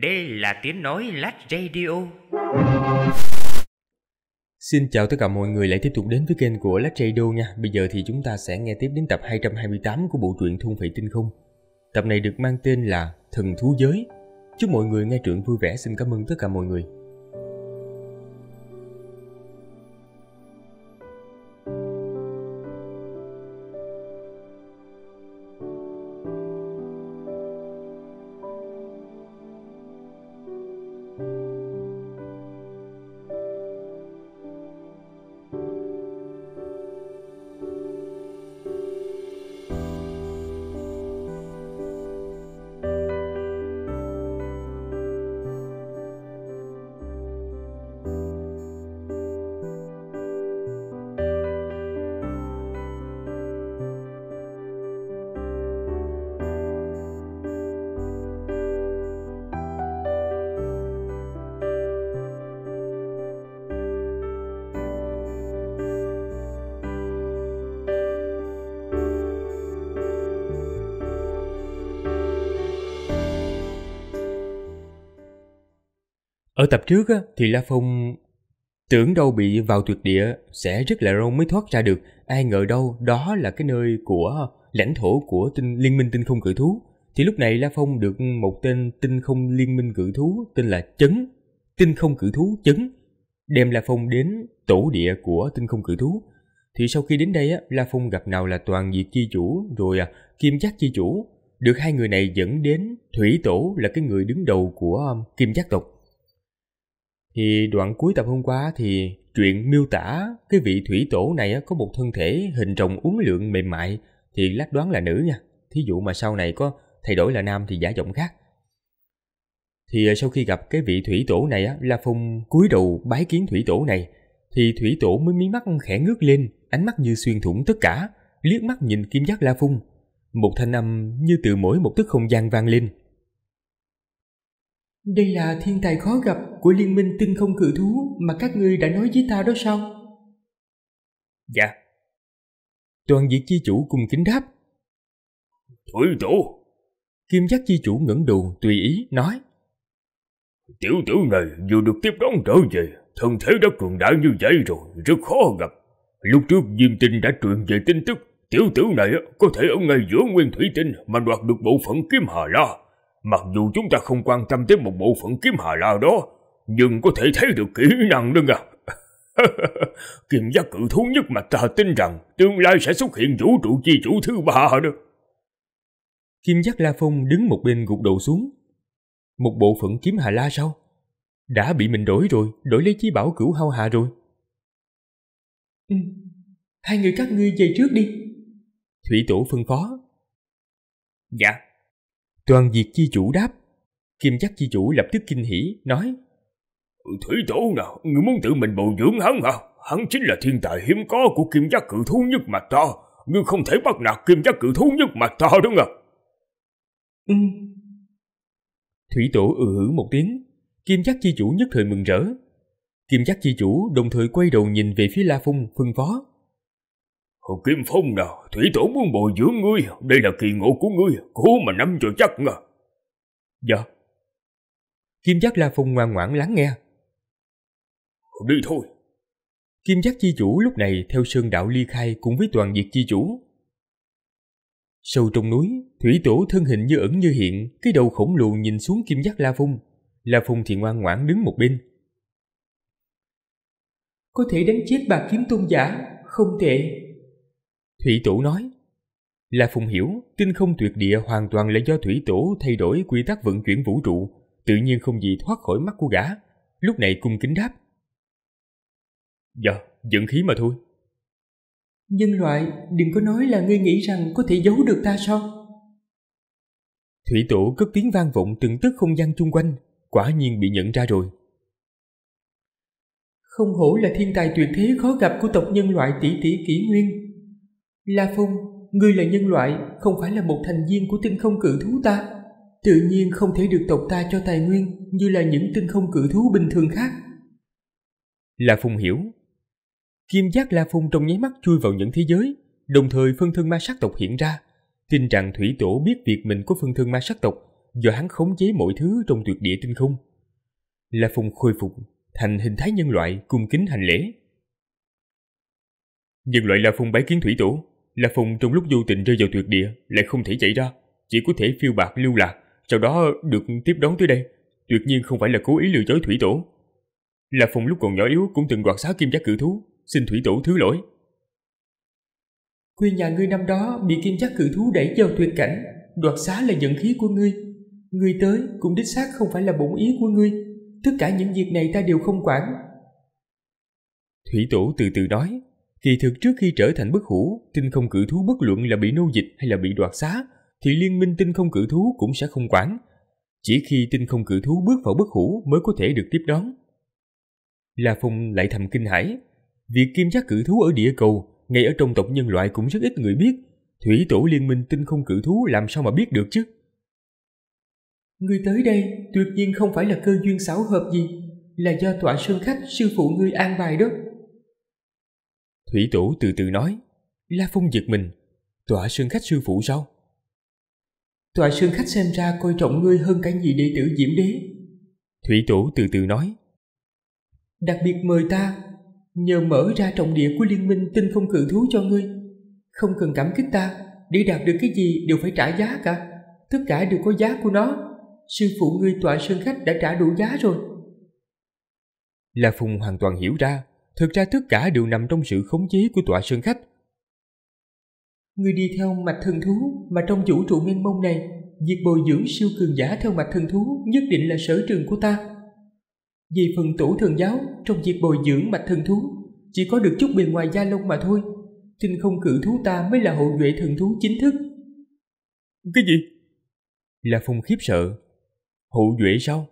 Đây là tiếng nói Lát Radio. Xin chào tất cả mọi người, lại tiếp tục đến với kênh của Lát Radio nha. Bây giờ thì chúng ta sẽ nghe tiếp đến tập 228 của bộ truyện Thung Phệ Tinh Không. Tập này được mang tên là Thần Thú Giới. Chúc mọi người nghe truyện vui vẻ. Xin cảm ơn tất cả mọi người. Tập trước á, thì La Phong tưởng đâu bị vào tuyệt địa sẽ rất là lâu mới thoát ra được. Ai ngờ đâu đó là cái nơi của lãnh thổ của tinh, liên minh tinh không cự thú. Thì lúc này La Phong được một tên tinh không liên minh cự thú tên là Chấn. Tinh không cự thú Chấn. Đem La Phong đến tổ địa của tinh không cự thú. Thì sau khi đến đây á, La Phong gặp nào là toàn diệt chi chủ rồi à, kim giác chi chủ. Được hai người này dẫn đến Thủy Tổ là cái người đứng đầu của um, kim giác tộc thì đoạn cuối tập hôm qua thì chuyện miêu tả cái vị thủy tổ này có một thân thể hình rồng uốn lượn mềm mại thì lát đoán là nữ nha. Thí dụ mà sau này có thay đổi là nam thì giả giọng khác. Thì à, sau khi gặp cái vị thủy tổ này á, La Phong cúi đầu bái kiến thủy tổ này thì thủy tổ mới mí mắt khẽ ngước lên, ánh mắt như xuyên thủng tất cả, liếc mắt nhìn kim giác La Phong. Một thanh âm như từ mỗi một tức không gian vang lên. Đây là thiên tài khó gặp của liên minh tinh không cự thú mà các ngươi đã nói với ta đó sao? Dạ. Toàn diệt chi chủ cùng kính đáp. Thủy tổ. Kim giác chi chủ ngẩng đầu tùy ý nói. Tiểu tử này vừa được tiếp đón trở về, thân thế đã cường đại như vậy rồi, rất khó gặp. Lúc trước Diêm Tinh đã truyền về tin tức, tiểu tử này có thể ở ngay giữa nguyên thủy tinh mà đoạt được bộ phận kiếm hà la. Mặc dù chúng ta không quan tâm tới một bộ phận kiếm hà la đó, nhưng có thể thấy được kỹ năng đó à. Kim giác cự thú nhất mà ta tin rằng tương lai sẽ xuất hiện vũ trụ chi chủ thứ ba đó. Kim giác La Phong đứng một bên gục đầu xuống. Một bộ phận kiếm hà la sao? Đã bị mình đổi rồi, đổi lấy chí bảo cửu hao hà rồi. Ừ, hai người các ngươi về trước đi. Thủy tổ phân phó. Dạ. Toàn diệt chi chủ đáp. Kim giác chi chủ lập tức kinh hỉ, nói. Thủy tổ nào, người muốn tự mình bồi dưỡng hắn hả? Hắn chính là thiên tài hiếm có của kim giác cự thú nhất mặt ta. Ngươi không thể bắt nạt kim giác cự thú nhất mặt ta đúng không? Ừ. Thủy tổ ừ hử một tiếng. Kim giác chi chủ nhất thời mừng rỡ. Kim giác chi chủ đồng thời quay đầu nhìn về phía La Phong phân phó. Hồ Kim Phong nào, Thủy Tổ muốn bồi dưỡng ngươi, đây là kỳ ngộ của ngươi, cố mà nắm cho chắc ngà. Dạ. Kim giác La Phong ngoan ngoãn lắng nghe. Đi thôi. Kim giác chi chủ lúc này theo sơn đạo ly khai cùng với toàn diệt chi chủ. Sâu trong núi, thủy tổ thân hình như ẩn như hiện, cái đầu khổng lồ nhìn xuống kim giác La Phong. La Phong thì ngoan ngoãn đứng một bên. Có thể đánh chết bà kiếm tôn giả, không tệ. Thủy tổ nói. La Phong hiểu, tinh không tuyệt địa hoàn toàn là do thủy tổ thay đổi quy tắc vận chuyển vũ trụ, tự nhiên không gì thoát khỏi mắt của gã. Lúc này cung kính đáp. Dạ, dẫn khí mà thôi. Nhân loại, đừng có nói là ngươi nghĩ rằng có thể giấu được ta sao? Thủy tổ cất tiếng vang vọng từng tức không gian chung quanh, quả nhiên bị nhận ra rồi. Không hổ là thiên tài tuyệt thế khó gặp của tộc nhân loại tỷ tỷ kỷ nguyên. La Phong, ngươi là nhân loại, không phải là một thành viên của tinh không cự thú ta. Tự nhiên không thể được tộc ta cho tài nguyên như là những tinh không cự thú bình thường khác. La Phong hiểu. Kim giác La Phong trong nháy mắt chui vào những thế giới, đồng thời phân thân ma sắc tộc hiện ra. Tin rằng thủy tổ biết việc mình có phân thân ma sắc tộc, do hắn khống chế mọi thứ trong tuyệt địa tinh không. La Phong khôi phục thành hình thái nhân loại cung kính hành lễ. Nhân loại La Phong bái kiến thủy tổ, La Phong trong lúc vô tình rơi vào tuyệt địa lại không thể chạy ra, chỉ có thể phiêu bạc lưu lạc, sau đó được tiếp đón tới đây. Tuyệt nhiên không phải là cố ý lừa dối thủy tổ. La Phong lúc còn nhỏ yếu cũng từng đoạt xá kim giác cự thú, xin thủy tổ thứ lỗi. Quê nhà ngươi năm đó bị kim giác cự thú đẩy vào tuyệt cảnh, đoạt xá là dẫn khí của ngươi. Ngươi tới cũng đích xác không phải là bổn ý của ngươi. Tất cả những việc này ta đều không quản. Thủy tổ từ từ nói, kỳ thực trước khi trở thành bất hủ, tinh không cử thú bất luận là bị nô dịch hay là bị đoạt xá, thì liên minh tinh không cử thú cũng sẽ không quản. Chỉ khi tinh không cử thú bước vào bất hủ mới có thể được tiếp đón. La Phong lại thầm kinh hãi. Việc kim giác cử thú ở địa cầu, ngay ở trong tộc nhân loại cũng rất ít người biết. Thủy tổ liên minh tinh không cử thú làm sao mà biết được chứ? Ngươi tới đây tuyệt nhiên không phải là cơ duyên xảo hợp gì, là do tọa sơn khách sư phụ ngươi an bài đó. Thủy tổ từ từ nói, La Phong giật mình, tọa sơn khách sư phụ sao? Tọa sơn khách xem ra coi trọng ngươi hơn cả nhị đệ tử Diễm Đế. Thủy tổ từ từ nói, đặc biệt mời ta nhờ mở ra trọng địa của liên minh tinh không cự thú cho ngươi. Không cần cảm kích ta để đạt được cái gì đều phải trả giá cả. Tất cả đều có giá của nó. Sư phụ ngươi tọa sơn khách đã trả đủ giá rồi. La phùng hoàn toàn hiểu ra thực ra tất cả đều nằm trong sự khống chế của tọa sơn khách ngươi đi theo mạch thần thú mà trong vũ trụ mênh mông này việc bồi dưỡng siêu cường giả theo mạch thần thú nhất định là sở trường của ta về phần tổ thần giáo, trong việc bồi dưỡng mạch thần thú, chỉ có được chút bề ngoài da lông mà thôi. Tinh không cử thú ta mới là hậu duệ thần thú chính thức. Cái gì? Là Phong khiếp sợ. Hậu duệ sao?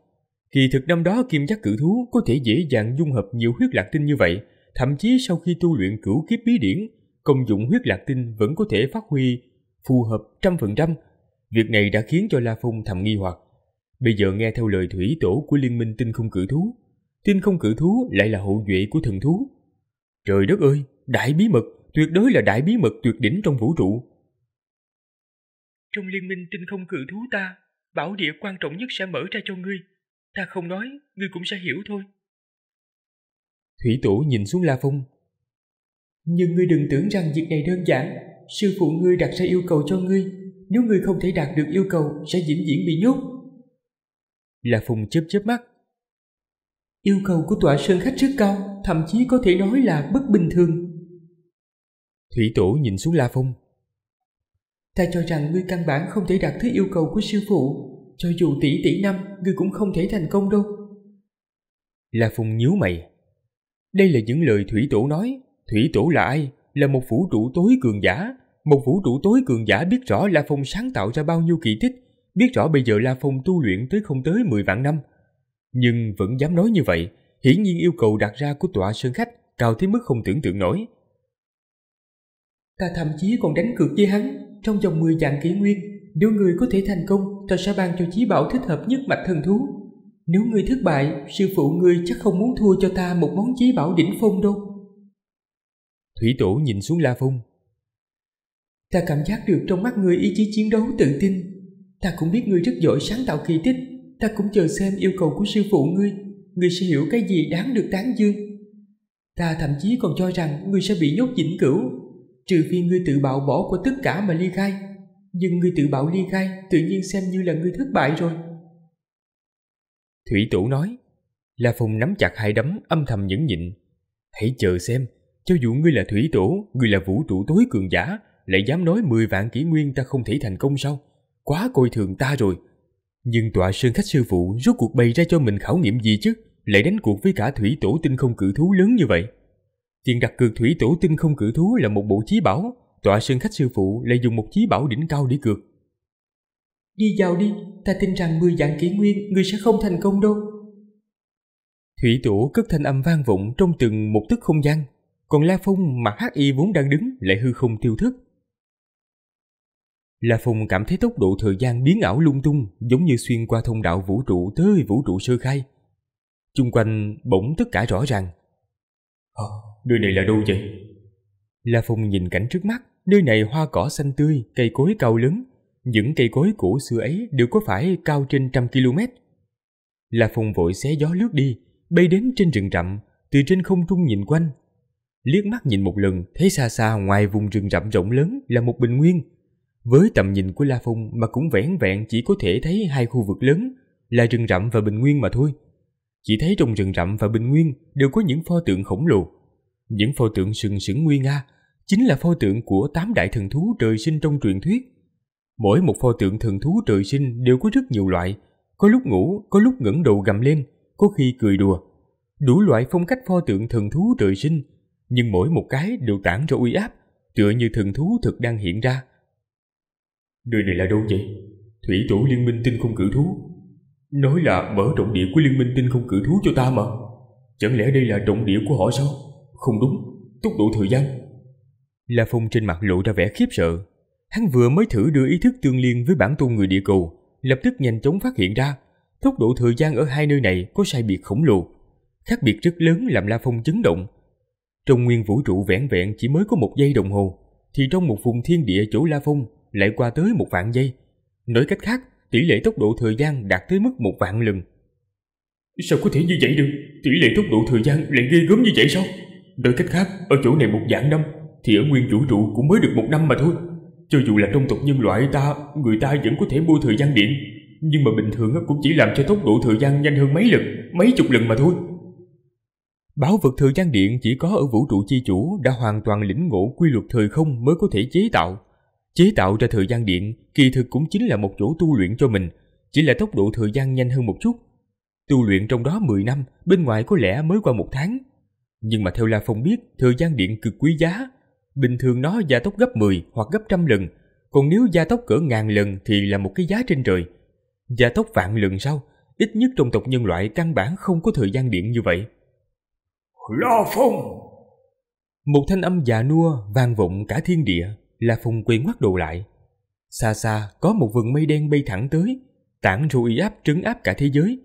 Kỳ thực năm đó kim giác cử thú có thể dễ dàng dung hợp nhiều huyết lạc tinh như vậy, thậm chí sau khi tu luyện cửu kiếp bí điển, công dụng huyết lạc tinh vẫn có thể phát huy phù hợp trăm phần trăm. Việc này đã khiến cho La Phong thầm nghi hoặc. Bây giờ nghe theo lời thủy tổ của liên minh tinh không cử thú, tinh không cử thú lại là hậu duệ của thần thú. Trời đất ơi, đại bí mật, tuyệt đối là đại bí mật tuyệt đỉnh trong vũ trụ. Trong liên minh tinh không cử thú ta, bảo địa quan trọng nhất sẽ mở ra cho ngươi. Ta không nói, ngươi cũng sẽ hiểu thôi. Thủy tổ nhìn xuống La Phong. Nhưng ngươi đừng tưởng rằng việc này đơn giản. Sư phụ ngươi đặt ra yêu cầu cho ngươi. Nếu ngươi không thể đạt được yêu cầu, sẽ vĩnh viễn bị nhốt. La phong chớp chớp mắt. Yêu cầu của tọa sơn khách rất cao, thậm chí có thể nói là bất bình thường. Thủy tổ nhìn xuống La Phong. Ta cho rằng ngươi căn bản không thể đạt tới yêu cầu của sư phụ, cho dù tỷ tỷ năm, ngươi cũng không thể thành công đâu. La Phong nhíu mày. Đây là những lời Thủy tổ nói. Thủy tổ là ai? Là một vũ trụ tối cường giả. Một vũ trụ tối cường giả biết rõ La Phong sáng tạo ra bao nhiêu kỳ tích, biết rõ bây giờ La Phong tu luyện tới không tới 10 vạn năm. Nhưng vẫn dám nói như vậy, hiển nhiên yêu cầu đặt ra của tọa sơn khách cao tới mức không tưởng tượng nổi. Ta thậm chí còn đánh cược với hắn, trong vòng 10 dạng kỷ nguyên, nếu người có thể thành công, ta sẽ ban cho chí bảo thích hợp nhất mạch thần thú. Nếu người thất bại, sư phụ ngươi chắc không muốn thua cho ta một món chí bảo đỉnh phong đâu. Thủy tổ nhìn xuống La Phong. Ta cảm giác được trong mắt người ý chí chiến đấu tự tin, Ta cũng biết ngươi rất giỏi sáng tạo kỳ tích, ta cũng chờ xem yêu cầu của sư phụ ngươi, ngươi sẽ hiểu cái gì đáng được tán dương. Ta thậm chí còn cho rằng ngươi sẽ bị nhốt vĩnh cửu, trừ phi ngươi tự bạo bỏ qua tất cả mà ly khai. Nhưng ngươi tự bảo ly khai tự nhiên xem như là ngươi thất bại rồi. Thủy tổ nói, La Phong nắm chặt hai đấm âm thầm nhẫn nhịn. Hãy chờ xem, cho dù ngươi là thủy tổ, ngươi là vũ trụ tối cường giả, lại dám nói 10 vạn kỷ nguyên ta không thể thành công sao? quá coi thường ta rồi. Nhưng tọa sơn khách sư phụ rốt cuộc bày ra cho mình khảo nghiệm gì chứ, lại đánh cuộc với cả thủy tổ tinh không cử thú lớn như vậy. Tiền đặt cược thủy tổ tinh không cử thú là một bộ chí bảo, tọa sơn khách sư phụ lại dùng một chí bảo đỉnh cao để cược. Đi vào đi, ta tin rằng 10 dạng kỷ nguyên người sẽ không thành công đâu. Thủy tổ cất thanh âm vang vọng trong từng một tức không gian, còn La Phong mặt hắc y vốn đang đứng lại hư không tiêu thức. La Phong cảm thấy tốc độ thời gian biến ảo lung tung giống như xuyên qua thông đạo vũ trụ tới vũ trụ sơ khai. Chung quanh bỗng tất cả rõ ràng. Ờ, nơi này là đâu vậy? La Phong nhìn cảnh trước mắt, nơi này hoa cỏ xanh tươi, cây cối cao lớn. những cây cối cũ xưa ấy đều có phải cao trên trăm km. La Phong vội xé gió lướt đi, bay đến trên rừng rậm, từ trên không trung nhìn quanh. Liếc mắt nhìn một lần, thấy xa xa ngoài vùng rừng rậm rộng lớn là một bình nguyên. Với tầm nhìn của La Phong mà cũng vẻn vẹn chỉ có thể thấy hai khu vực lớn là rừng rậm và bình nguyên mà thôi. Chỉ thấy trong rừng rậm và bình nguyên đều có những pho tượng khổng lồ. Những pho tượng sừng sững nguy nga chính là pho tượng của tám đại thần thú trời sinh trong truyền thuyết. Mỗi một pho tượng thần thú trời sinh đều có rất nhiều loại, có lúc ngủ, có lúc ngẩng đầu gầm lên, có khi cười đùa. Đủ loại phong cách pho tượng thần thú trời sinh, nhưng mỗi một cái đều tản ra uy áp, tựa như thần thú thực đang hiện ra. Nơi này là đâu vậy? Thủy tổ liên minh tinh không cử thú. Nói là mở trọng địa của liên minh tinh không cử thú cho ta mà. Chẳng lẽ đây là trọng địa của họ sao? Không đúng, tốc độ thời gian. La Phong trên mặt lộ ra vẻ khiếp sợ. Hắn vừa mới thử đưa ý thức tương liên với bản tôn người địa cầu, lập tức nhanh chóng phát hiện ra tốc độ thời gian ở hai nơi này có sai biệt khổng lồ. Khác biệt rất lớn làm La Phong chấn động. Trong nguyên vũ trụ vẻn vẹn chỉ mới có một giây đồng hồ, thì trong một vùng thiên địa chỗ La Phong lại qua tới một vạn giây. Nói cách khác, tỷ lệ tốc độ thời gian đạt tới mức một vạn lần. Sao có thể như vậy được? Tỷ lệ tốc độ thời gian lại ghê gớm như vậy sao? Nói cách khác, ở chỗ này một dạng năm, thì ở nguyên vũ trụ cũng mới được một năm mà thôi. Cho dù là trong tộc nhân loại ta, người ta vẫn có thể mua thời gian điện, nhưng mà bình thường cũng chỉ làm cho tốc độ thời gian nhanh hơn mấy lần, mấy chục lần mà thôi. Bảo vật thời gian điện chỉ có ở vũ trụ chi chủ đã hoàn toàn lĩnh ngộ quy luật thời không mới có thể chế tạo. Chế tạo ra thời gian điện kỳ thực cũng chính là một chỗ tu luyện cho mình, chỉ là tốc độ thời gian nhanh hơn một chút. Tu luyện trong đó 10 năm, bên ngoài có lẽ mới qua một tháng. Nhưng mà theo La Phong biết, thời gian điện cực quý giá. Bình thường nó gia tốc gấp 10 hoặc gấp trăm lần, còn nếu gia tốc cỡ ngàn lần thì là một cái giá trên trời. Gia tốc vạn lần sau, ít nhất trong tộc nhân loại căn bản không có thời gian điện như vậy. La Phong! Một thanh âm già nua vang vọng cả thiên địa, La Phong quay ngoắt đầu lại. Xa xa có một vầng mây đen bay thẳng tới, tản ra uy áp trấn áp cả thế giới.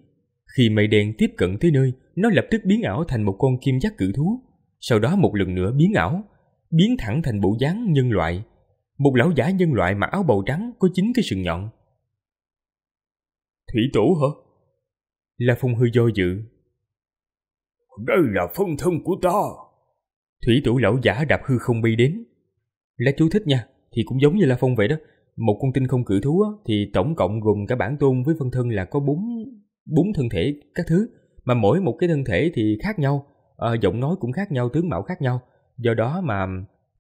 Khi mây đen tiếp cận tới nơi, nó lập tức biến ảo thành một con kim giác cự thú, sau đó một lần nữa biến ảo, biến thẳng thành bộ dáng nhân loại. Một lão giả nhân loại mặc áo bầu trắng có chín cái sừng nhọn. Thủy tổ hả? La Phong hơi do dự. Đây là phân thân của ta. Thủy tổ lão giả đạp hư không bay đến. Lá chú thích nha, thì cũng giống như La Phong vậy đó. Một con tinh không cự thú á, thì tổng cộng gồm cả bản tôn với phân thân là có bốn bốn thân thể các thứ mà mỗi một cái thân thể thì khác nhau à, giọng nói cũng khác nhau tướng mạo khác nhau. Do đó mà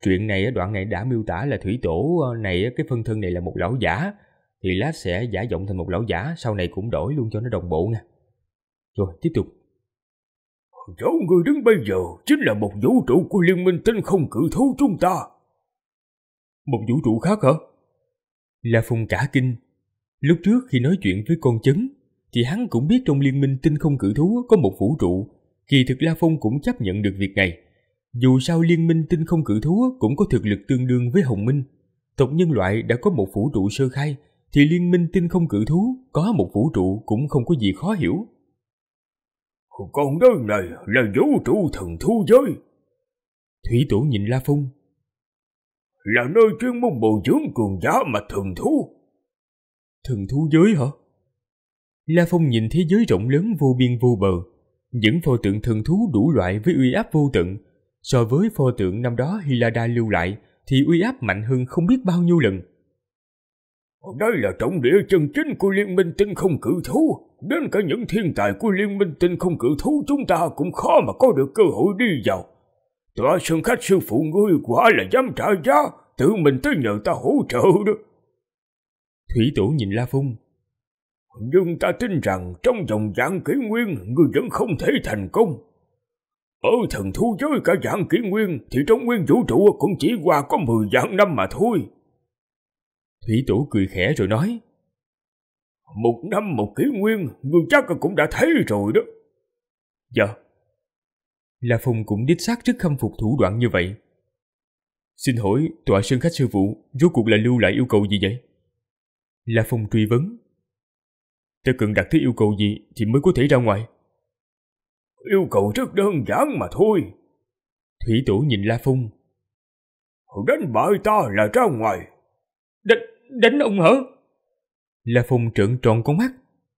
chuyện này đoạn này đã miêu tả là thủy tổ này cái phân thân này là một lão giả. Thì lát sẽ giả giọng thành một lão giả sau này cũng đổi luôn cho nó đồng bộ nha rồi tiếp tục. Chỗ người đứng bây giờ chính là một vũ trụ của liên minh tinh không cự thú chúng ta. Một vũ trụ khác hả? La phùng cả kinh. Lúc trước khi nói chuyện với con chấn thì hắn cũng biết trong liên minh tinh không cử thú có một vũ trụ, kỳ thực La Phong cũng chấp nhận được việc này. Dù sao liên minh tinh không cử thú cũng có thực lực tương đương với Hồng Minh. Tộc nhân loại đã có một vũ trụ sơ khai, thì liên minh tinh không cử thú có một vũ trụ cũng không có gì khó hiểu. Còn nơi này là vũ trụ thần thú giới. Thủy tổ nhìn La Phong. Là nơi chuyên môn bồi dưỡng cường giả mà thần thú. Thần thú giới hả? La Phong nhìn thế giới rộng lớn vô biên vô bờ, những pho tượng thần thú đủ loại với uy áp vô tận. So với pho tượng năm đó Hilada lưu lại thì uy áp mạnh hơn không biết bao nhiêu lần. Đây là trọng địa chân chính của Liên minh tinh không cử thú. Đến cả những thiên tài của Liên minh tinh không cử thú chúng ta cũng khó mà có được cơ hội đi vào. Tòa sơn khách sư phụ ngươi quả là dám trả giá, tự mình tới nhờ ta hỗ trợ đó. Thủy tổ nhìn La Phong, nhưng ta tin rằng trong vòng dạng kỷ nguyên ngươi vẫn không thể thành công. Ở thần thú giới cả dạng kỷ nguyên thì trong nguyên vũ trụ cũng chỉ qua có 10 dạng năm mà thôi. Thủy tổ cười khẽ rồi nói. Một năm một kỷ nguyên, ngươi chắc cũng đã thấy rồi đó. Dạ. La Phong cũng đích xác rất khâm phục thủ đoạn như vậy. Xin hỏi, tọa sơn khách sư phụ, rốt cuộc là lưu lại yêu cầu gì vậy? La Phong truy vấn. Ta cần đặt thứ yêu cầu gì thì mới có thể ra ngoài? Yêu cầu rất đơn giản mà thôi. Thủy tổ nhìn La Phong. Đánh bại ta là ra ngoài. Đánh, đánh ông hả? La Phong trợn tròn con mắt.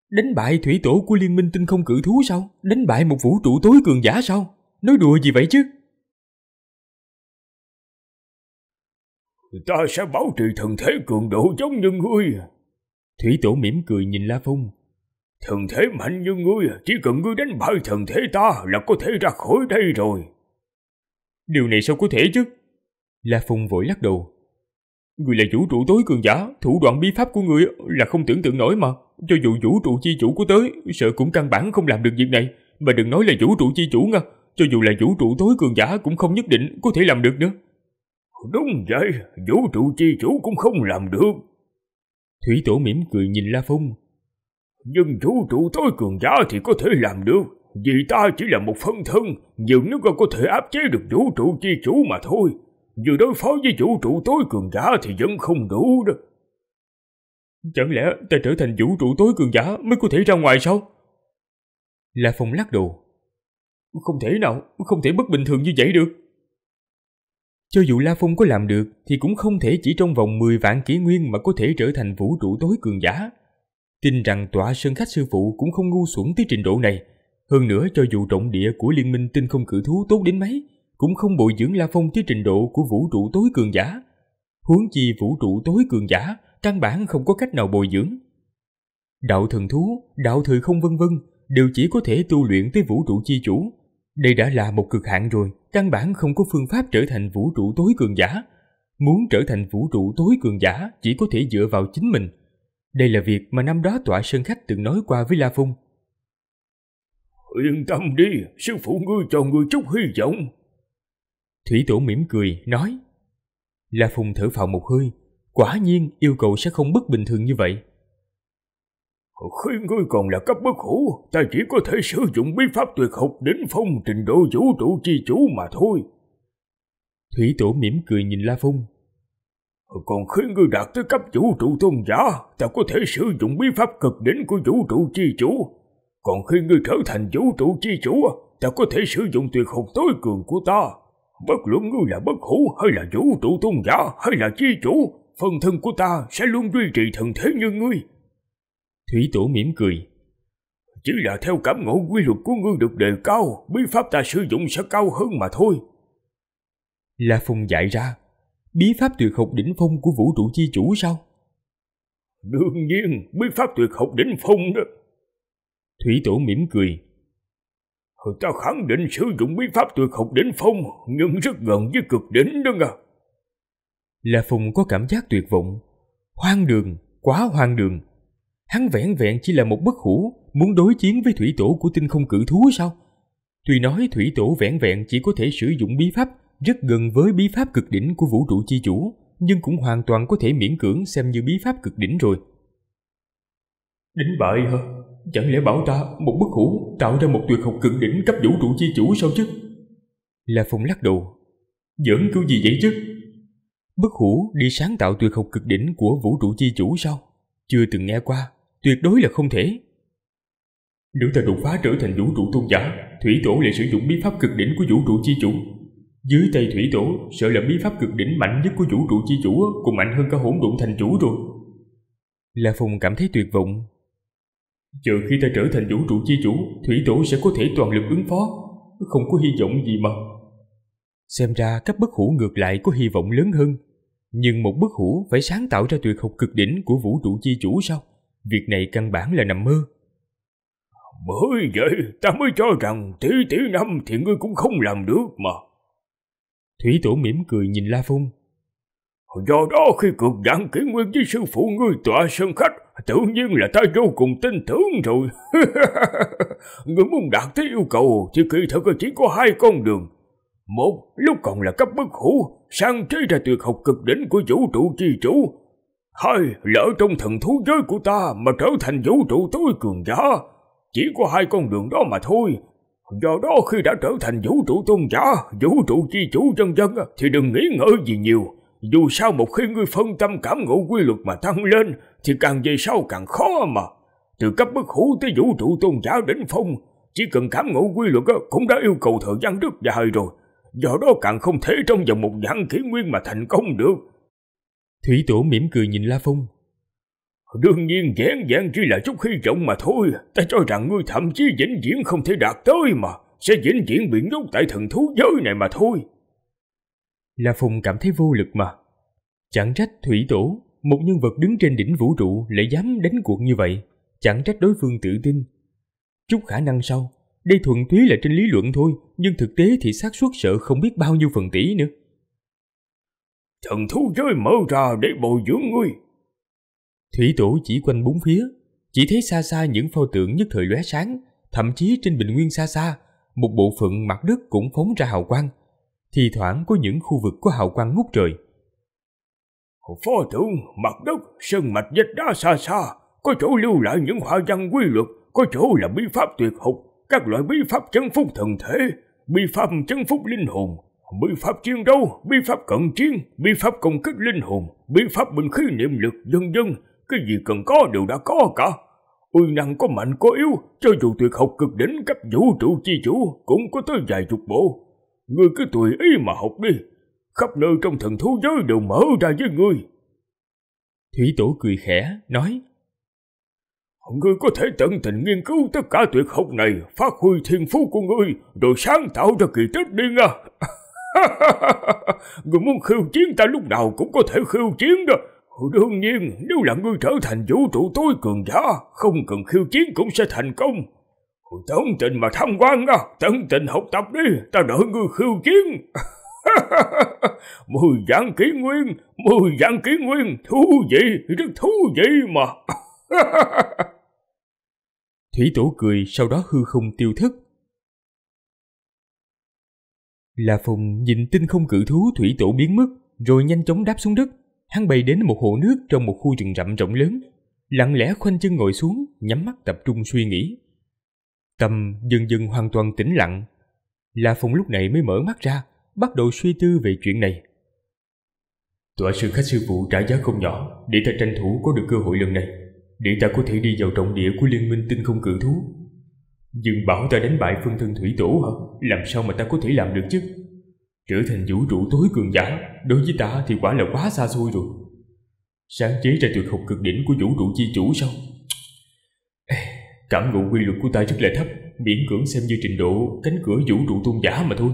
Đánh bại thủy tổ của liên minh tinh không cử thú sao? Đánh bại một vũ trụ tối cường giả sao? Nói đùa gì vậy chứ? Ta sẽ bảo trì thần thế cường độ giống như ngươi. Thủy tổ mỉm cười nhìn La Phong. Thần thế mạnh như ngươi, chỉ cần ngươi đánh bại thần thế ta là có thể ra khỏi đây rồi. Điều này sao có thể chứ? La Phong vội lắc đầu. Người là vũ trụ tối cường giả, thủ đoạn bí pháp của người là không tưởng tượng nổi mà. Cho dù vũ trụ chi chủ có tới, sợ cũng căn bản không làm được việc này. Mà đừng nói là vũ trụ chi chủ nha, cho dù là vũ trụ tối cường giả cũng không nhất định có thể làm được nữa. Đúng vậy, vũ trụ chi chủ cũng không làm được. Thủy tổ mỉm cười nhìn La Phong. Nhưng vũ trụ tối cường giả thì có thể làm được. Vì ta chỉ là một phân thân, nhiều nước có thể áp chế được vũ trụ chi chủ mà thôi. Vừa đối phó với vũ trụ tối cường giả thì vẫn không đủ đó. Chẳng lẽ ta trở thành vũ trụ tối cường giả mới có thể ra ngoài sao? La Phong lắc đầu. Không thể nào, không thể bất bình thường như vậy được. Cho dù La Phong có làm được thì cũng không thể chỉ trong vòng 10 vạn kỷ nguyên mà có thể trở thành vũ trụ tối cường giả. Tin rằng tòa sơn khách sư phụ cũng không ngu xuẩn tới trình độ này. Hơn nữa cho dù trọng địa của liên minh tinh không cử thú tốt đến mấy, cũng không bồi dưỡng La Phong tới trình độ của vũ trụ tối cường giả. Huống chi vũ trụ tối cường giả, căn bản không có cách nào bồi dưỡng. Đạo thần thú, đạo thời không vân vân đều chỉ có thể tu luyện tới vũ trụ chi chủ. Đây đã là một cực hạn rồi, căn bản không có phương pháp trở thành vũ trụ tối cường giả. Muốn trở thành vũ trụ tối cường giả chỉ có thể dựa vào chính mình. Đây là việc mà năm đó tọa sơn khách từng nói qua với La Phong. Yên tâm đi, sư phụ ngươi cho ngươi chút hy vọng. Thủy tổ mỉm cười, nói. La Phong thở phào một hơi, quả nhiên yêu cầu sẽ không bất bình thường như vậy. Khi ngươi còn là cấp bất hủ, ta chỉ có thể sử dụng bí pháp tuyệt học đến phong trình độ vũ trụ chi chủ mà thôi. Thủy tổ mỉm cười nhìn La Phong. Còn khi ngươi đạt tới cấp vũ trụ tôn giả, ta có thể sử dụng bí pháp cực đỉnh của vũ trụ chi chủ. Còn khi ngươi trở thành vũ trụ chi chủ, ta có thể sử dụng tuyệt học tối cường của ta. Bất luận ngươi là bất hủ hay là vũ trụ tôn giả hay là chi chủ, phần thân của ta sẽ luôn duy trì thần thế như ngươi. Thủy tổ mỉm cười. Chỉ là theo cảm ngộ quy luật của ngươi được đề cao, bí pháp ta sử dụng sẽ cao hơn mà thôi. La phùng dạy ra, bí pháp tuyệt học đỉnh phong của vũ trụ chi chủ sao? Đương nhiên, bí pháp tuyệt học đỉnh phong đó. Thủy tổ mỉm cười. Ta khẳng định sử dụng bí pháp tuyệt học đỉnh phong, nhưng rất gần với cực đỉnh đó à. La Phong có cảm giác tuyệt vọng. Hoang đường, quá hoang đường. Hắn vẹn vẹn chỉ là một bất hủ, muốn đối chiến với thủy tổ của tinh không cử thú sao? Tuy nói thủy tổ vẹn vẹn chỉ có thể sử dụng bí pháp rất gần với bí pháp cực đỉnh của vũ trụ chi chủ, nhưng cũng hoàn toàn có thể miễn cưỡng xem như bí pháp cực đỉnh rồi. Đánh bại hả? Chẳng lẽ bảo ta một bất hủ tạo ra một tuyệt học cực đỉnh cấp vũ trụ chi chủ sao chứ? La Phong lắc đầu. Giỡn câu gì vậy chứ? Bất hủ đi sáng tạo tuyệt học cực đỉnh của vũ trụ chi chủ sao? Chưa từng nghe qua, tuyệt đối là không thể. Nếu ta đột phá trở thành vũ trụ tôn giả, thủy tổ lại sử dụng bí pháp cực đỉnh của vũ trụ chi chủ. Dưới tay thủy tổ, sợ là bí pháp cực đỉnh mạnh nhất của vũ trụ chi chủ còn mạnh hơn cả hỗn độn thành chủ rồi. La Phong cảm thấy tuyệt vọng. Chờ khi ta trở thành vũ trụ chi chủ, thủy tổ sẽ có thể toàn lực ứng phó, không có hy vọng gì mà. Xem ra các bất hủ ngược lại có hy vọng lớn hơn. Nhưng một bất hủ phải sáng tạo ra tuyệt học cực đỉnh của vũ trụ chi chủ sao? Việc này căn bản là nằm mơ. Bởi vậy ta mới cho rằng tỷ tỷ năm thì ngươi cũng không làm được mà. Thủy tổ mỉm cười nhìn La Phong. Do đó khi cực đạn kỷ nguyên với sư phụ ngươi tọa sân khách, tự nhiên là ta vô cùng tin tưởng rồi. ngươi muốn đạt tới yêu cầu thì kỳ thật chỉ có hai con đường. Một, lúc còn là cấp bất hủ, sang chế ra tuyệt học cực đỉnh của vũ trụ chi chủ. Hai, lỡ trong thần thú giới của ta mà trở thành vũ trụ tối cường giả. Chỉ có hai con đường đó mà thôi. Do đó khi đã trở thành vũ trụ tôn giả, vũ trụ chi chủ dân dân thì đừng nghĩ ngợi gì nhiều. Dù sao một khi ngươi phân tâm cảm ngộ quy luật mà tăng lên thì càng về sau càng khó mà. Từ cấp bất hủ tới vũ trụ tôn giả đỉnh phong, chỉ cần cảm ngộ quy luật cũng đã yêu cầu thời gian rất dài rồi. Do đó càng không thể trong vòng một dạng kỷ nguyên mà thành công được. Thủy tổ mỉm cười nhìn La Phong. Đương nhiên giảng giảng chỉ là chút hy vọng mà thôi. Ta cho rằng ngươi thậm chí vĩnh viễn không thể đạt tới mà. Sẽ vĩnh viễn bị nhốt tại thần thú giới này mà thôi. La Phong cảm thấy vô lực mà. Chẳng trách Thủy Tổ, một nhân vật đứng trên đỉnh vũ trụ lại dám đánh cuộc như vậy. Chẳng trách đối phương tự tin. Chút khả năng sau, đây thuần túy là trên lý luận thôi, nhưng thực tế thì xác suất sợ không biết bao nhiêu phần tỷ nữa. Thần thú giới mở ra để bồi dưỡng ngươi. Thủy tổ chỉ quanh bốn phía, chỉ thấy xa xa những pho tượng nhất thời lóe sáng, thậm chí trên bình nguyên xa xa, một bộ phận mặt đất cũng phóng ra hào quang. Thì thoảng có những khu vực có hào quang ngút trời. Pho tượng, mặt đất, sơn mạch vách đá xa xa, có chỗ lưu lại những hoa văn quy luật, có chỗ là bí pháp tuyệt học, các loại bí pháp chân phúc thần thể, bí pháp chân phúc linh hồn, bí pháp chiến đấu, bí pháp cận chiến, bí pháp công kích linh hồn, bí pháp bình khí niệm lực, dân dân, cái gì cần có đều đã có cả. Uy năng có mạnh có yếu, cho dù tuyệt học cực đỉnh cấp vũ trụ chi chủ cũng có tới vài chục bộ. Ngươi cứ tùy ý mà học đi, khắp nơi trong thần thú giới đều mở ra với ngươi. Thủy tổ cười khẽ, nói Ngươi có thể tận tình nghiên cứu tất cả tuyệt học này, phát huy thiên phú của ngươi, rồi sáng tạo ra kỳ tích đi nha. ngươi muốn khiêu chiến ta lúc nào cũng có thể khiêu chiến đó. Đương nhiên, nếu là ngươi trở thành vũ trụ tối cường giả, không cần khiêu chiến cũng sẽ thành công. Tấn tình mà tham quan nha, tận tình học tập đi, ta đợi ngươi khiêu chiến. mười dạng kỷ nguyên, mười dạng kỷ nguyên, thú vị, rất thú vị mà. Thủy tổ cười sau đó hư không tiêu thất. La Phùng nhìn tinh không cự thú thủy tổ biến mất, rồi nhanh chóng đáp xuống đất. Hắn bay đến một hồ nước trong một khu rừng rậm rộng lớn, lặng lẽ khoanh chân ngồi xuống, nhắm mắt tập trung suy nghĩ. Tâm dần dần hoàn toàn tĩnh lặng. La Phong lúc này mới mở mắt ra, bắt đầu suy tư về chuyện này. Tòa sư khách sư phụ trả giá không nhỏ để ta tranh thủ có được cơ hội lần này để ta có thể đi vào trọng địa của liên minh tinh không cự thú. Nhưng bảo ta đánh bại phân thân thủy tổ hả? Làm sao mà ta có thể làm được chứ? Trở thành vũ trụ tối cường giả, đối với ta thì quả là quá xa xôi rồi. Sáng chế ra tuyệt học cực đỉnh của vũ trụ chi chủ sao? Cảm ngộ quy luật của ta rất là thấp, miễn cưỡng xem như trình độ cánh cửa vũ trụ tôn giả mà thôi.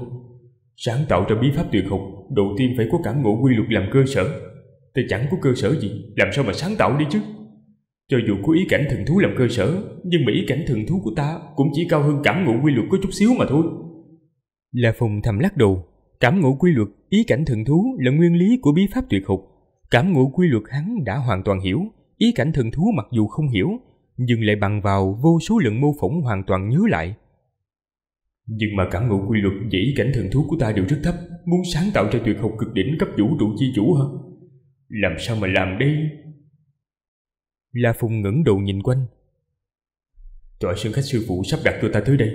Sáng tạo ra bí pháp tuyệt học, đầu tiên phải có cảm ngộ quy luật làm cơ sở. Ta chẳng có cơ sở gì, làm sao mà sáng tạo đi chứ? Cho dù có ý cảnh thần thú làm cơ sở, nhưng mà ý cảnh thần thú của ta cũng chỉ cao hơn cảm ngộ quy luật có chút xíu mà thôi. là phùng thầm lắc đầu, cảm ngộ quy luật, ý cảnh thần thú là nguyên lý của bí pháp tuyệt học. Cảm ngộ quy luật hắn đã hoàn toàn hiểu, ý cảnh thần thú mặc dù không hiểu, nhưng lại bằng vào vô số lần mô phỏng hoàn toàn nhớ lại. Nhưng mà cảm ngộ quy luật và ý cảnh thần thú của ta đều rất thấp, muốn sáng tạo ra tuyệt học cực đỉnh cấp vũ trụ chi chủ hả? Làm sao mà làm đây? La Phùng ngẩng đầu nhìn quanh. Tòa sơn khách sư phụ sắp đặt cho ta tới đây.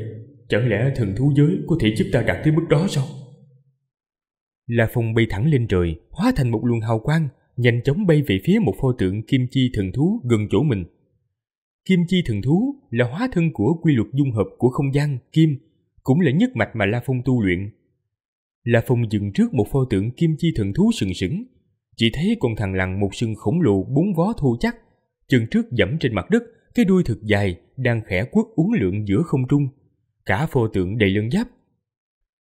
Chẳng lẽ thần thú giới có thể giúp ta đạt tới mức đó sao? La Phong bay thẳng lên trời, hóa thành một luồng hào quang, nhanh chóng bay về phía một pho tượng kim chi thần thú gần chỗ mình. Kim chi thần thú là hóa thân của quy luật dung hợp của không gian, kim, cũng là nhất mạch mà La Phong tu luyện. La Phong dừng trước một pho tượng kim chi thần thú sừng sững, chỉ thấy con thằng lằn một sừng khổng lồ bốn vó thô chắc, chân trước dẫm trên mặt đất, cái đuôi thực dài đang khẽ quất uốn lượn giữa không trung, cả pho tượng đầy lân giáp.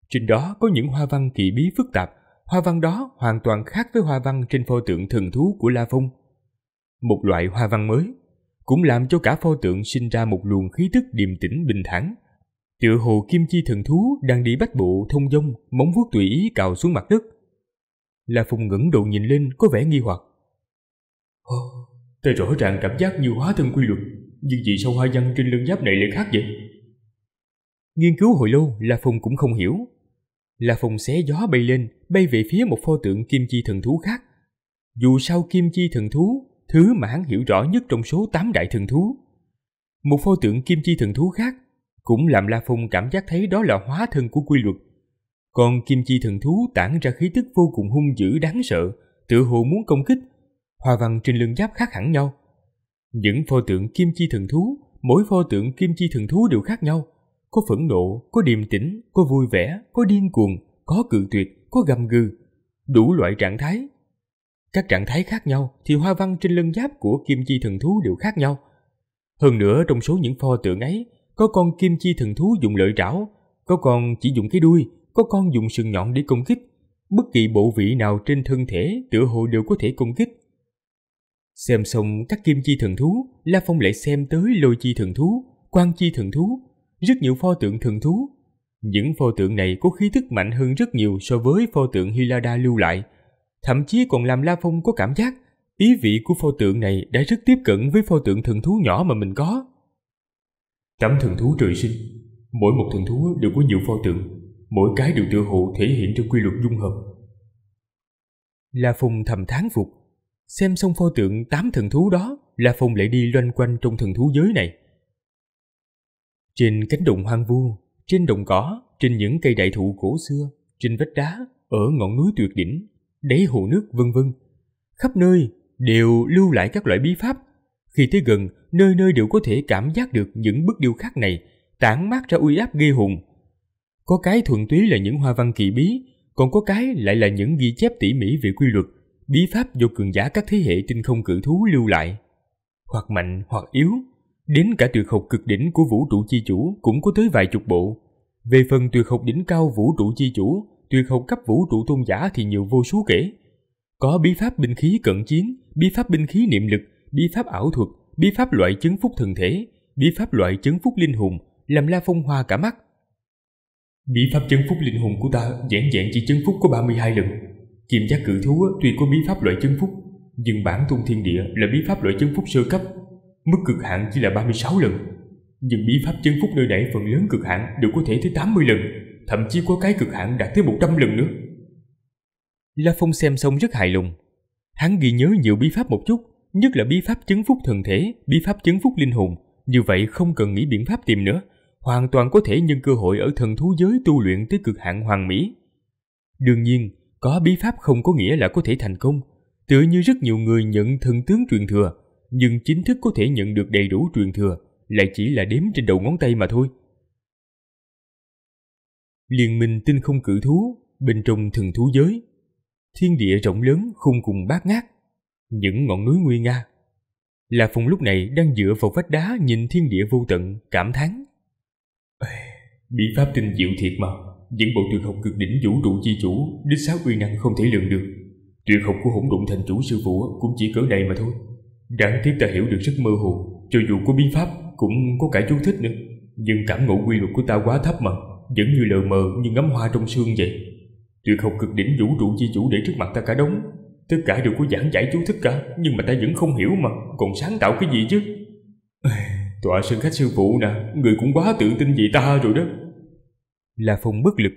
Trên đó có những hoa văn kỳ bí phức tạp, hoa văn đó hoàn toàn khác với hoa văn trên pho tượng thần thú của La Phong. Một loại hoa văn mới, cũng làm cho cả pho tượng sinh ra một luồng khí tức điềm tĩnh bình thản. Tựa hồ kim chi thần thú đang đi bách bộ thông dong, móng vuốt tùy ý cào xuống mặt đất. La Phong ngẩng đầu nhìn lên có vẻ nghi hoặc. Ồ, Ta rõ ràng cảm giác như hóa thân quy luật, nhưng vì sao hoa văn trên lưng giáp này lại khác vậy? Nghiên cứu hồi lâu, La Phong cũng không hiểu là phùng xé gió bay lên, bay về phía một pho tượng kim chi thần thú khác. Dù sao kim chi thần thú, thứ mà hắn hiểu rõ nhất trong số tám đại thần thú. Một pho tượng kim chi thần thú khác cũng làm La Phong cảm giác thấy đó là hóa thân của quy luật. Còn kim chi thần thú tản ra khí tức vô cùng hung dữ đáng sợ, tự hồ muốn công kích hoa văn trên lưng giáp khác hẳn nhau. Những pho tượng kim chi thần thú, mỗi pho tượng kim chi thần thú đều khác nhau. Có phẫn nộ, có điềm tĩnh, có vui vẻ, có điên cuồng, có cự tuyệt, có gầm gừ, đủ loại trạng thái. các trạng thái khác nhau thì hoa văn trên lưng giáp của kim chi thần thú đều khác nhau. Hơn nữa trong số những pho tượng ấy, có con kim chi thần thú dùng lợi trảo, có con chỉ dùng cái đuôi, có con dùng sừng nhọn để công kích. Bất kỳ bộ vị nào trên thân thể tựa hồ đều có thể công kích. Xem xong các kim chi thần thú, La Phong lại xem tới lôi chi thần thú, quan chi thần thú, rất nhiều pho tượng thần thú. Những pho tượng này có khí thức mạnh hơn rất nhiều so với pho tượng Hilada lưu lại. Thậm chí còn làm La Phong có cảm giác ý vị của pho tượng này đã rất tiếp cận với pho tượng thần thú nhỏ mà mình có. Tám thần thú trời sinh, mỗi một thần thú đều có nhiều pho tượng, mỗi cái đều tự hộ thể hiện trong quy luật dung hợp. La Phong thầm thán phục, xem xong pho tượng tám thần thú đó, La Phong lại đi loanh quanh trong thần thú giới này. Trên cánh đồng hoang vu, trên đồng cỏ, trên những cây đại thụ cổ xưa, trên vách đá, ở ngọn núi tuyệt đỉnh, đáy hồ nước vân vân, khắp nơi đều lưu lại các loại bí pháp. Khi tới gần, nơi nơi đều có thể cảm giác được những bức điêu khắc này tản mát ra uy áp ghê hùng. Có cái thuần túy là những hoa văn kỳ bí, còn có cái lại là những ghi chép tỉ mỉ về quy luật, bí pháp do cường giả các thế hệ tinh không cự thú lưu lại. Hoặc mạnh hoặc yếu, đến cả tuyệt học cực đỉnh của vũ trụ chi chủ cũng có tới vài chục bộ. Về phần tuyệt học đỉnh cao vũ trụ chi chủ, tuyệt học cấp vũ trụ tôn giả thì nhiều vô số kể. Có bí pháp binh khí cận chiến, bí pháp binh khí niệm lực, bí pháp ảo thuật, bí pháp loại chấn phúc thần thể, bí pháp loại chấn phúc linh hồn, làm La Phong hoa cả mắt. Bí pháp chấn phúc linh hồn của ta giản dạng chỉ chấn phúc có 32 lần. Kiểm giác cự thú tuy có bí pháp loại chấn phúc, nhưng bản tung thiên địa là bí pháp loại chấn phúc sơ cấp, mức cực hạn chỉ là 36 lần. Nhưng bí pháp chân phúc nơi này phần lớn cực hạn đều có thể tới 80 lần, thậm chí có cái cực hạn đạt tới 100 lần nữa. La Phong xem xong rất hài lòng. Hắn ghi nhớ nhiều bí pháp một chút, nhất là bí pháp chứng phúc thần thể, bí pháp chứng phúc linh hồn. Như vậy không cần nghĩ biện pháp tìm nữa, hoàn toàn có thể nhân cơ hội ở thần thú giới tu luyện tới cực hạn hoàn mỹ. Đương nhiên, có bí pháp không có nghĩa là có thể thành công. Tựa như rất nhiều người nhận thần tướng truyền thừa, nhưng chính thức có thể nhận được đầy đủ truyền thừa, lại chỉ là đếm trên đầu ngón tay mà thôi. Liên minh tinh không cử thú, bên trong thần thú giới. Thiên địa rộng lớn khung cùng bát ngát. Những ngọn núi nguy nga. Là phùng lúc này đang dựa vào vách đá nhìn thiên địa vô tận, cảm thán. Bị pháp tinh diệu thiệt mà. Những bộ tuyệt học cực đỉnh vũ trụ chi chủ, đích xác uy năng không thể lường được. Tuyệt học của hỗn độn thành chủ sư phụ cũng chỉ cỡ này mà thôi đáng tiếc ta hiểu được rất mơ hồ, cho dù có bí pháp, cũng có cả chú thích nữa. Nhưng cảm ngộ quy luật của ta quá thấp mà, vẫn như lờ mờ, như ngắm hoa trong sương vậy. Tuyệt học cực đỉnh vũ trụ chi chủ để trước mặt ta cả đống. Tất cả đều có giảng giải chú thích cả, Nhưng mà ta vẫn không hiểu mà, Còn sáng tạo cái gì chứ? Tọa sơn khách sư phụ nè, Người cũng quá tự tin vì ta rồi đó. La Phong bất lực.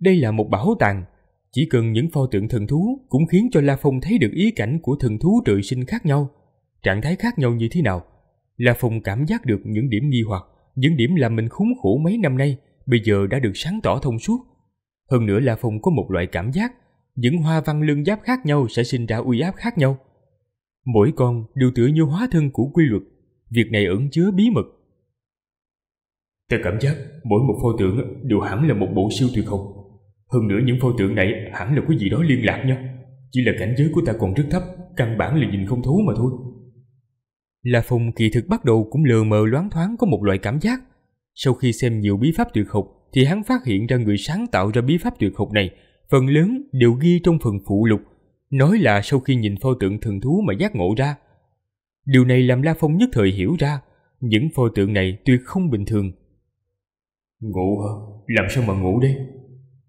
Đây là một bảo tàng. Chỉ cần những pho tượng thần thú Cũng khiến cho La Phong thấy được ý cảnh của thần thú trời sinh khác nhau. Trạng thái khác nhau như thế nào là phùng cảm giác được những điểm nghi hoặc Những điểm làm mình khốn khổ mấy năm nay Bây giờ đã được sáng tỏ thông suốt hơn nữa là phùng có một loại cảm giác, những hoa văn lưng giáp khác nhau sẽ sinh ra uy áp khác nhau. Mỗi con đều tựa như hóa thân của quy luật, việc này ẩn chứa bí mật. Ta cảm giác mỗi một pho tượng đều hẳn là một bộ siêu tuyệt học. Hơn nữa những pho tượng này hẳn là có gì đó liên lạc nhau. Chỉ là cảnh giới của ta còn rất thấp, căn bản là nhìn không thấu mà thôi. La Phong kỳ thực bắt đầu cũng lờ mờ loáng thoáng có một loại cảm giác. Sau khi xem nhiều bí pháp tuyệt học, thì hắn phát hiện ra người sáng tạo ra bí pháp tuyệt học này, phần lớn đều ghi trong phần phụ lục, nói là sau khi nhìn pho tượng thần thú mà giác ngộ ra. Điều này làm La Phong nhất thời hiểu ra, những pho tượng này tuyệt không bình thường. Ngộ hả? Làm sao mà ngộ đây?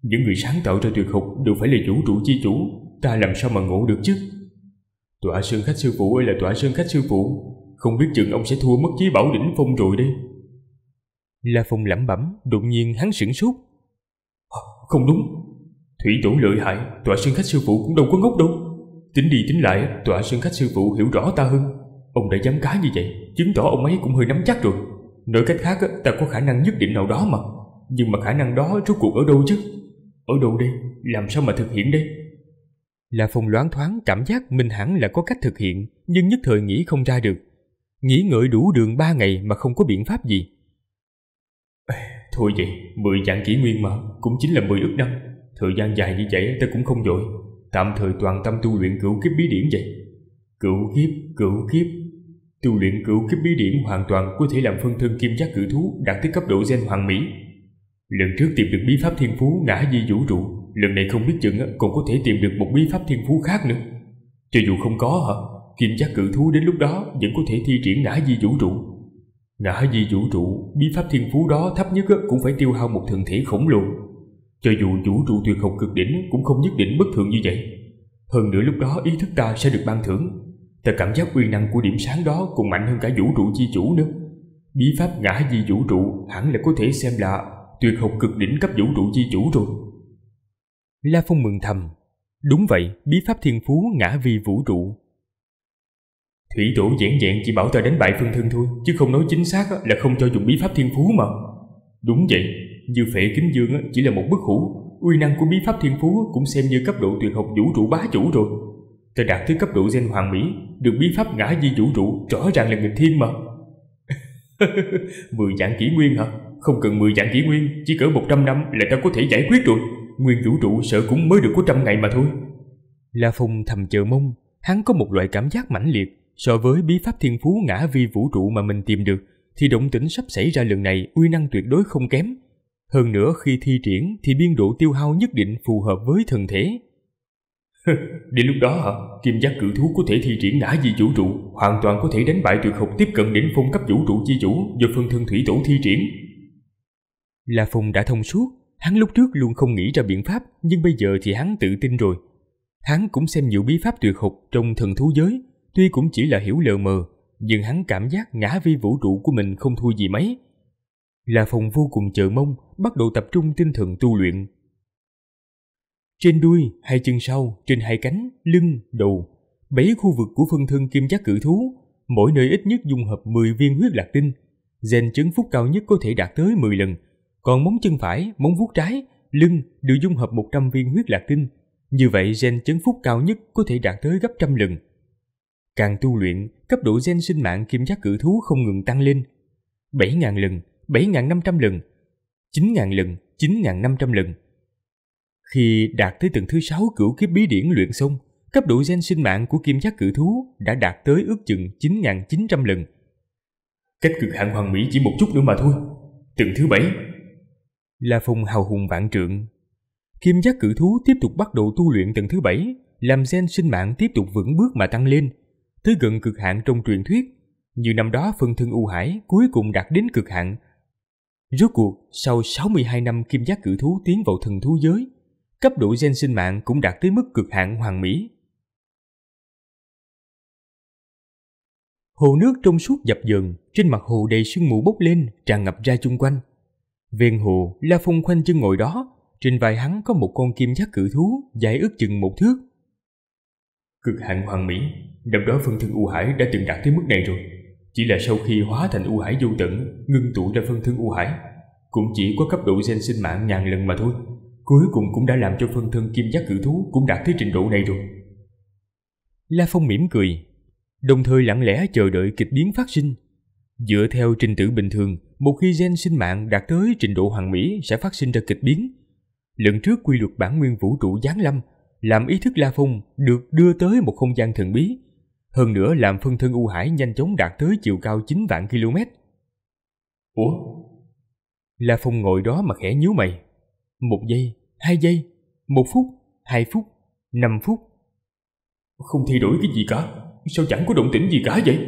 Những người sáng tạo ra tuyệt học đều phải là vũ trụ chi chủ, ta làm sao mà ngộ được chứ? Tọa sơn khách sư phụ ơi là tọa sơn khách sư phụ, không biết chừng ông sẽ thua mất chí bảo đỉnh phong rồi đây. La Phong lẩm bẩm, đột nhiên hắn sửng sốt. Không đúng, thủy tổ lợi hại, tọa sơn khách sư phụ cũng đâu có ngốc đâu. Tính đi tính lại, tọa sơn khách sư phụ hiểu rõ ta hơn. Ông đã dám cá như vậy, chứng tỏ ông ấy cũng hơi nắm chắc rồi. Nói cách khác, ta có khả năng nhất định nào đó mà. Nhưng mà khả năng đó rốt cuộc ở đâu chứ? Ở đâu đây? Làm sao mà thực hiện đây? La Phong loáng thoáng cảm giác mình hẳn là có cách thực hiện, nhưng nhất thời nghĩ không ra được. Nghĩ ngợi đủ đường ba ngày mà không có biện pháp gì. Thôi vậy, mười dạng kỷ nguyên mà, cũng chính là mười ức năm. Thời gian dài như vậy ta cũng không dội. tạm thời toàn tâm tu luyện cửu kiếp bí điển vậy. Cửu kiếp, cửu kiếp. Tu luyện cửu kiếp bí điển hoàn toàn có thể làm phân thân kim giác cử thú đạt tới cấp độ gen hoàng mỹ. Lần trước tìm được bí pháp thiên phú ngã di vũ trụ, lần này không biết chừng còn có thể tìm được một bí pháp thiên phú khác nữa. Cho dù không có hả, kim giác cự thú đến lúc đó vẫn có thể thi triển ngã di vũ trụ. Ngã di vũ trụ, bí pháp thiên phú đó thấp nhất cũng phải tiêu hao một thần thể khổng lồ. Cho dù vũ trụ tuyệt học cực đỉnh cũng không nhất định bất thường như vậy. Hơn nữa lúc đó ý thức ta sẽ được ban thưởng. Ta cảm giác uy năng của điểm sáng đó còn mạnh hơn cả vũ trụ chi chủ nữa. Bí pháp ngã di vũ trụ hẳn là có thể xem là tuyệt học cực đỉnh cấp vũ trụ chi chủ rồi. La Phong mừng thầm. Đúng vậy, bí pháp thiên phú ngã vi vũ trụ. Thủy tổ giản dạng chỉ bảo ta đánh bại phân thân thôi, chứ không nói chính xác là không cho dùng bí pháp thiên phú mà. Đúng vậy, như phệ kính dương chỉ là một bức hủ, uy năng của bí pháp thiên phú cũng xem như cấp độ tuyệt học vũ trụ bá chủ rồi. Ta đạt tới cấp độ gen hoàng mỹ, được bí pháp ngã di vũ trụ rõ ràng là nghịch thiên mà. Mười dạng kỷ nguyên hả? Không cần mười dạng kỷ nguyên, chỉ cỡ một trăm năm là ta có thể giải quyết rồi. Nguyên vũ trụ sợ cũng mới được có trăm ngày mà thôi. La Phong thầm chờ mong, hắn có một loại cảm giác mãnh liệt so với bí pháp thiên phú ngã vi vũ trụ mà mình tìm được thì động tĩnh sắp xảy ra lần này uy năng tuyệt đối không kém. Hơn nữa khi thi triển thì biên độ tiêu hao nhất định phù hợp với thần thể. Đến lúc đó hả, kim giác cự thú có thể thi triển ngã di vũ trụ, hoàn toàn có thể đánh bại tuyệt học tiếp cận đỉnh phong cấp vũ trụ chi chủ do phân thân thủy tổ thi triển. La Phong đã thông suốt, hắn lúc trước luôn không nghĩ ra biện pháp, nhưng bây giờ thì hắn tự tin rồi. Hắn cũng xem nhiều bí pháp tuyệt học trong thần thú giới, tuy cũng chỉ là hiểu lờ mờ, nhưng hắn cảm giác ngã vi vũ trụ của mình không thua gì mấy. là Phong vô cùng chờ mong, bắt đầu tập trung tinh thần tu luyện. Trên đuôi, hai chân sau, trên hai cánh, lưng, đầu, bảy khu vực của phân thân kim giác cử thú, mỗi nơi ít nhất dung hợp 10 viên huyết lạc tinh. Gen chấn phúc cao nhất có thể đạt tới 10 lần, còn móng chân phải, móng vuốt trái, lưng đều dung hợp 100 viên huyết lạc tinh. Như vậy gen chấn phúc cao nhất có thể đạt tới gấp trăm lần. Càng tu luyện, cấp độ gen sinh mạng kim giác cử thú không ngừng tăng lên. 7.000 lần, 7.500 lần, 9.000 lần, 9.500 lần. Khi đạt tới tầng thứ 6 cửu kiếp bí điển luyện xong, cấp độ gen sinh mạng của kim giác cử thú đã đạt tới ước chừng 9.900 lần. Cách cực hạn hoàng mỹ chỉ một chút nữa mà thôi. Tầng thứ 7 La Phong hào hùng vạn trượng. Kim giác cử thú tiếp tục bắt đầu tu luyện tầng thứ 7, làm gen sinh mạng tiếp tục vững bước mà tăng lên, tới gần cực hạn trong truyền thuyết. Như năm đó phân thân U Hải cuối cùng đạt đến cực hạn. Rốt cuộc, sau 62 năm kim giác cử thú tiến vào thần thú giới, cấp độ gen sinh mạng cũng đạt tới mức cực hạn hoàn mỹ. Hồ nước trong suốt dập dờn, trên mặt hồ đầy sương mù bốc lên, tràn ngập ra chung quanh. Ven hồ, La Phong khoanh chân ngồi đó, trên vai hắn có một con kim giác cự thú dài ước chừng một thước. Cực hạn hoàn mỹ, năm đó phân thân U Hải đã từng đạt tới mức này rồi. Chỉ là sau khi hóa thành U Hải vô tận, ngưng tụ ra phân thân U Hải, cũng chỉ có cấp độ gen sinh mạng ngàn lần mà thôi. Cuối cùng cũng đã làm cho phân thân kim giác cự thú cũng đạt tới trình độ này rồi. La Phong mỉm cười, đồng thời lặng lẽ chờ đợi kịch biến phát sinh. Dựa theo trình tự bình thường, một khi gen sinh mạng đạt tới trình độ hoàn mỹ sẽ phát sinh ra kịch biến. Lần trước quy luật bản nguyên vũ trụ giáng lâm, làm ý thức La Phong được đưa tới một không gian thần bí. Hơn nữa làm phân thân U Hải nhanh chóng đạt tới chiều cao 9 vạn km. Ủa? La Phong ngồi đó mà khẽ nhíu mày. Một giây, hai giây, một phút, hai phút, năm phút. Không thay đổi cái gì cả, sao chẳng có động tĩnh gì cả vậy?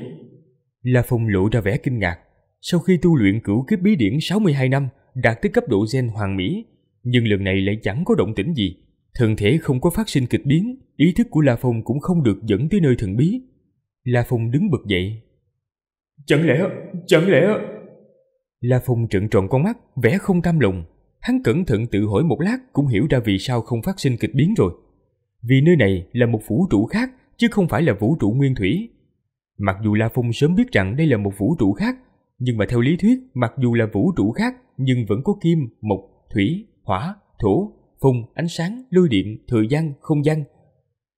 La Phong lộ ra vẻ kinh ngạc. Sau khi tu luyện cửu kiếp bí điển 62 năm, đạt tới cấp độ gen hoàng mỹ, nhưng lần này lại chẳng có động tĩnh gì. Thần thể không có phát sinh kịch biến, ý thức của La Phong cũng không được dẫn tới nơi thần bí. La Phong đứng bật dậy. Chẳng lẽ, chẳng lẽ... La Phong trợn tròn con mắt, vẻ không cam lòng. Hắn cẩn thận tự hỏi một lát cũng hiểu ra vì sao không phát sinh kịch biến rồi. Vì nơi này là một vũ trụ khác, chứ không phải là vũ trụ nguyên thủy. Mặc dù La Phong sớm biết rằng đây là một vũ trụ khác, nhưng mà theo lý thuyết, mặc dù là vũ trụ khác, nhưng vẫn có kim, mộc, thủy, hỏa, thổ, phong, ánh sáng, lôi điện, thời gian, không gian.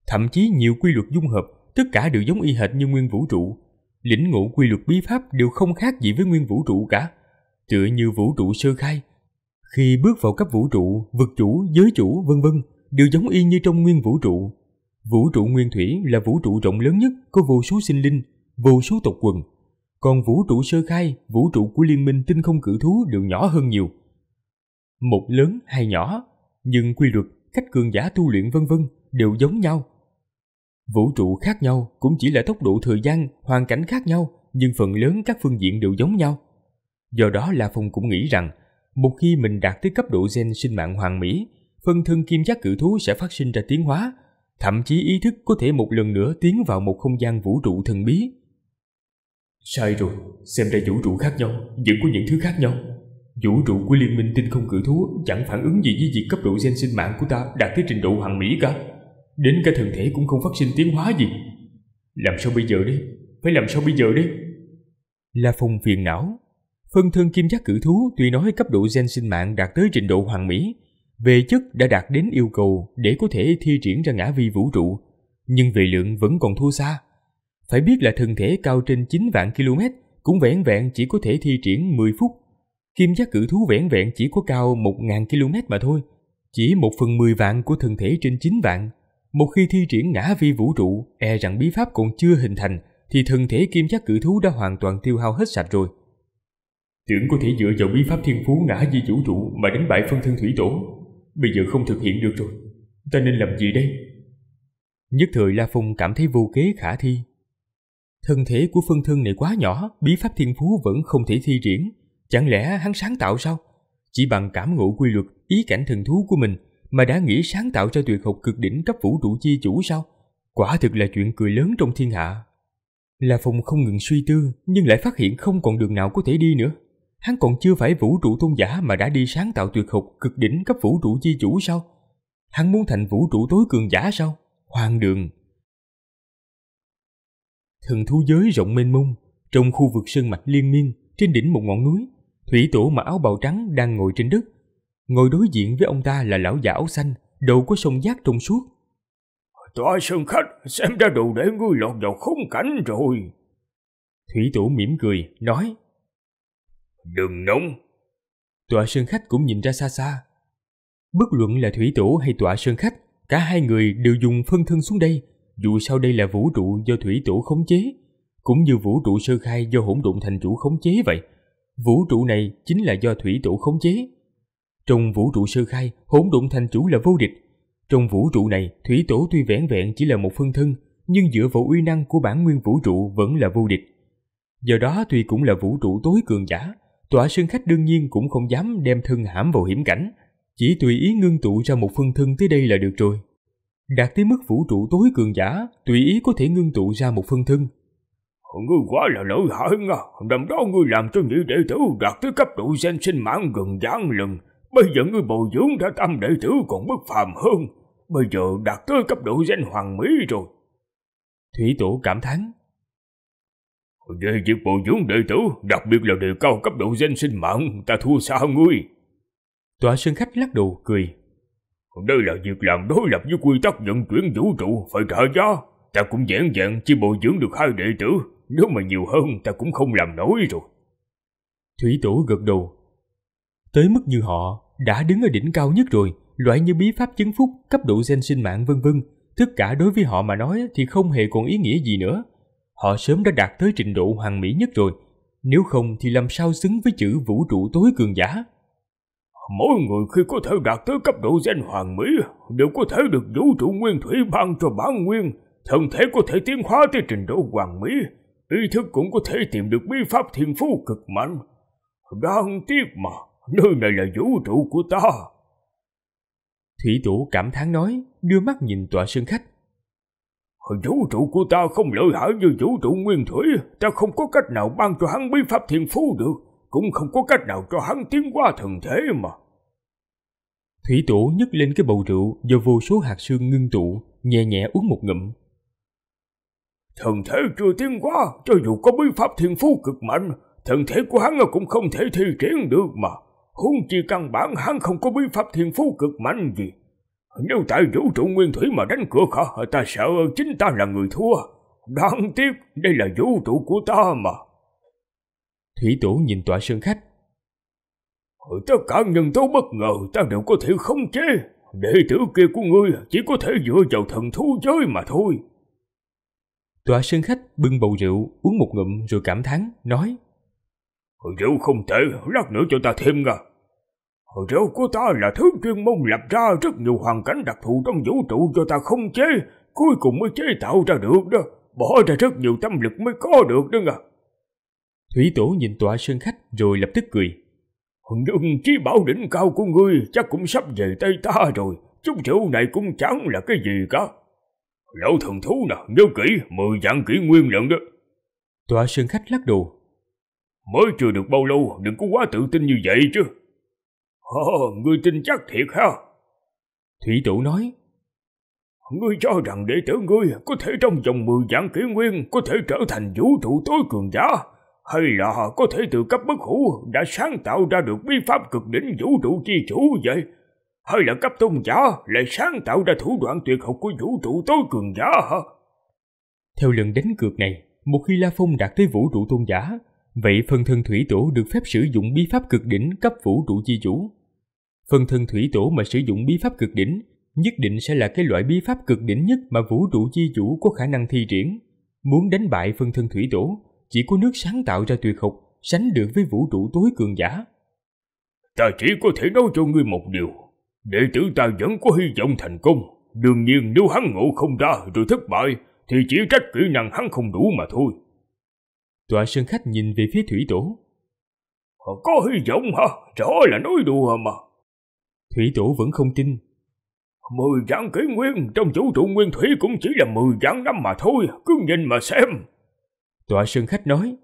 Thậm chí nhiều quy luật dung hợp, tất cả đều giống y hệt như nguyên vũ trụ. Lĩnh ngộ quy luật bí pháp đều không khác gì với nguyên vũ trụ cả. Tựa như vũ trụ sơ khai. Khi bước vào cấp vũ trụ, vực chủ, giới chủ, vân vân, đều giống y như trong nguyên vũ trụ. Vũ trụ nguyên thủy là vũ trụ rộng lớn nhất, có vô số sinh linh, vô số tộc quần. Còn vũ trụ sơ khai, vũ trụ của liên minh tinh không cử thú đều nhỏ hơn nhiều. Một lớn hay nhỏ, nhưng quy luật, cách cường giả tu luyện vân vân đều giống nhau. Vũ trụ khác nhau cũng chỉ là tốc độ thời gian, hoàn cảnh khác nhau, nhưng phần lớn các phương diện đều giống nhau. Do đó La Phong cũng nghĩ rằng, một khi mình đạt tới cấp độ gen sinh mạng hoàn mỹ, phân thân kim giác cự thú sẽ phát sinh ra tiến hóa, thậm chí ý thức có thể một lần nữa tiến vào một không gian vũ trụ thần bí. Sai rồi, xem ra vũ trụ khác nhau, vẫn có những thứ khác nhau. Vũ trụ của liên minh tinh không cử thú chẳng phản ứng gì với việc cấp độ gen sinh mạng của ta đạt tới trình độ hoàn mỹ cả. Đến cả thần thể cũng không phát sinh tiến hóa gì. Làm sao bây giờ đi? Phải làm sao bây giờ đi? La Phong phiền não. Phân thân kim giác cử thú tuy nói cấp độ gen sinh mạng đạt tới trình độ hoàn mỹ, về chất đã đạt đến yêu cầu để có thể thi triển ra ngã vi vũ trụ, nhưng về lượng vẫn còn thua xa. Phải biết là thân thể cao trên 9 vạn km cũng vẹn vẹn chỉ có thể thi triển 10 phút. Kim giác cử thú vẹn vẹn chỉ có cao 1.000 km mà thôi, chỉ một phần 10 vạn của thân thể trên 9 vạn. Một khi thi triển ngã vi vũ trụ, e rằng bí pháp còn chưa hình thành, thì thân thể kim giác cử thú đã hoàn toàn tiêu hao hết sạch rồi. Tưởng có thể dựa vào bí pháp thiên phú ngã vi vũ trụ mà đánh bại phân thân thủy tổ, bây giờ không thực hiện được rồi. Ta nên làm gì đây? Nhất thời La Phong cảm thấy vô kế khả thi. Thân thể của phân thân này quá nhỏ, bí pháp thiên phú vẫn không thể thi triển. Chẳng lẽ hắn sáng tạo sao? Chỉ bằng cảm ngộ quy luật, ý cảnh thần thú của mình mà đã nghĩ sáng tạo ra tuyệt học cực đỉnh cấp vũ trụ chi chủ sao? Quả thực là chuyện cười lớn trong thiên hạ. La Phong không ngừng suy tư, nhưng lại phát hiện không còn đường nào có thể đi nữa. Hắn còn chưa phải vũ trụ tôn giả mà đã đi sáng tạo tuyệt học cực đỉnh cấp vũ trụ chi chủ sao? Hắn muốn thành vũ trụ tối cường giả sao? Hoang đường. Thần thú giới rộng mênh mông, trong khu vực sơn mạch liên miên, trên đỉnh một ngọn núi, thủy tổ mặc áo bào trắng đang ngồi trên đất. Ngồi đối diện với ông ta là lão già áo xanh, đầu có sông giác trong suốt. Tòa sơn khách, xem ra đủ để ngươi lọt vào khung cảnh rồi. Thủy tổ mỉm cười, nói. Đừng nóng. Tọa sơn khách cũng nhìn ra xa xa. Bất luận là thủy tổ hay tọa sơn khách, cả hai người đều dùng phân thân xuống đây, dù sao đây là vũ trụ do thủy tổ khống chế, cũng như vũ trụ sơ khai do hỗn độn thành chủ khống chế vậy. Vũ trụ này chính là do thủy tổ khống chế. Trong vũ trụ sơ khai, hỗn độn thành chủ là vô địch. Trong vũ trụ này, thủy tổ tuy vẻn vẹn chỉ là một phân thân, nhưng dựa vào uy năng của bản nguyên vũ trụ vẫn là vô địch. Do đó tuy cũng là vũ trụ tối cường giả, Tọa sơn khách đương nhiên cũng không dám đem thân hãm vào hiểm cảnh, chỉ tùy ý ngưng tụ ra một phân thân tới đây là được rồi. Đạt tới mức vũ trụ tối cường giả, tùy ý có thể ngưng tụ ra một phân thân. Ngươi quá là lợi hại nha, năm đó ngươi làm cho nhị đệ tử đạt tới cấp độ danh sinh mãn gần gián lần. Bây giờ ngươi bồi dưỡng đã tâm đệ tử còn bất phàm hơn. Bây giờ đạt tới cấp độ danh hoàng mỹ rồi. Thủy tổ cảm thán. Về việc bồi dưỡng đệ tử, đặc biệt là đề cao cấp độ danh sinh mạng, ta thua xa ngươi. Tòa sơn khách lắc đầu cười. Đây là việc làm đối lập với quy tắc vận chuyển vũ trụ, phải trả giá. Ta cũng dễ dàng chỉ bồi dưỡng được hai đệ tử, nếu mà nhiều hơn ta cũng không làm nổi rồi. Thủy tổ gật đầu. Tới mức như họ, đã đứng ở đỉnh cao nhất rồi, loại như bí pháp chứng phúc, cấp độ gen sinh mạng vân vân, tất cả đối với họ mà nói thì không hề còn ý nghĩa gì nữa. Họ sớm đã đạt tới trình độ hoàn mỹ nhất rồi, nếu không thì làm sao xứng với chữ vũ trụ tối cường giả. Mỗi người khi có thể đạt tới cấp độ gen hoàn mỹ đều có thể được vũ trụ nguyên thủy ban cho bản nguyên, thân thể có thể tiến hóa tới trình độ hoàn mỹ, ý thức cũng có thể tìm được bí pháp thiên phú cực mạnh. Đáng tiếc mà, nơi này là vũ trụ của ta. Thủy tổ cảm thán nói, đưa mắt nhìn tọa sơn khách. Vũ trụ của ta không lợi hại như vũ trụ nguyên thủy, ta không có cách nào ban cho hắn bí pháp thiên phú được, cũng không có cách nào cho hắn tiến qua thần thể mà. Thủy tổ nhấc lên cái bầu rượu do vô số hạt sương ngưng tụ, nhẹ nhẹ uống một ngụm. Thần thể chưa tiến qua, cho dù có bí pháp thiên phú cực mạnh, thần thể của hắn cũng không thể thi triển được mà. Huống chi căn bản hắn không có bí pháp thiên phú cực mạnh gì. Nếu tại vũ trụ nguyên thủy mà đánh cửa khó, ta sợ chính ta là người thua. Đáng tiếc, đây là vũ trụ của ta mà. Thủy tổ nhìn tọa sơn khách. Tất cả nhân tố bất ngờ ta đều có thể khống chế. đệ tử kia của ngươi chỉ có thể dựa vào thần thú giới mà thôi. Tòa sơn khách bưng bầu rượu, uống một ngụm rồi cảm thán, nói Rượu không tệ, lát nữa cho ta thêm nha. Rượu của ta là thứ chuyên môn lập ra rất nhiều hoàn cảnh đặc thù trong vũ trụ cho ta không chế, cuối cùng mới chế tạo ra được đó. Bỏ ra rất nhiều tâm lực mới có được đó nha. Thủy tổ nhìn tòa sơn khách rồi lập tức cười. Nhưng trí bảo đỉnh cao của ngươi chắc cũng sắp về tay ta rồi. Chút rượu này cũng chẳng là cái gì cả. Lão thần thú nè, nhớ kỹ, mười dạng kỹ nguyên lần đó. Tòa sơn khách lắc đầu. Mới chưa được bao lâu, đừng có quá tự tin như vậy chứ. Hờ, ngươi tin chắc thiệt ha. Thủy tổ nói. Ngươi cho rằng đệ tử ngươi có thể trong vòng mười dạng kỷ nguyên có thể trở thành vũ trụ tối cường giả, hay là có thể từ cấp bất hủ đã sáng tạo ra được bí pháp cực đỉnh vũ trụ chi chủ vậy? Hay là cấp tôn giả lại sáng tạo ra thủ đoạn tuyệt học của vũ trụ tối cường giả hả? Theo lần đánh cược này, một khi La Phong đạt tới vũ trụ tôn giả, vậy phần thân thủy tổ được phép sử dụng bí pháp cực đỉnh cấp vũ trụ chi chủ. Phần thân thủy tổ mà sử dụng bí pháp cực đỉnh nhất định sẽ là cái loại bí pháp cực đỉnh nhất mà vũ trụ chi chủ có khả năng thi triển. Muốn đánh bại phân thân thủy tổ, chỉ có nước sáng tạo ra tuyệt học sánh được với vũ trụ tối cường giả. Ta chỉ có thể nói cho ngươi một điều, đệ tử ta vẫn có hy vọng thành công. Đương nhiên nếu hắn ngộ không ra rồi thất bại, thì chỉ trách kỹ năng hắn không đủ mà thôi. Tọa sơn khách nhìn về phía thủy tổ. Có hy vọng hả? Rõ là nói đùa mà. Thủy tổ vẫn không tin. Mười vạn kỷ nguyên trong vũ trụ nguyên thủy cũng chỉ là mười vạn năm mà thôi, cứ nhìn mà xem. Tọa sơn khách nói.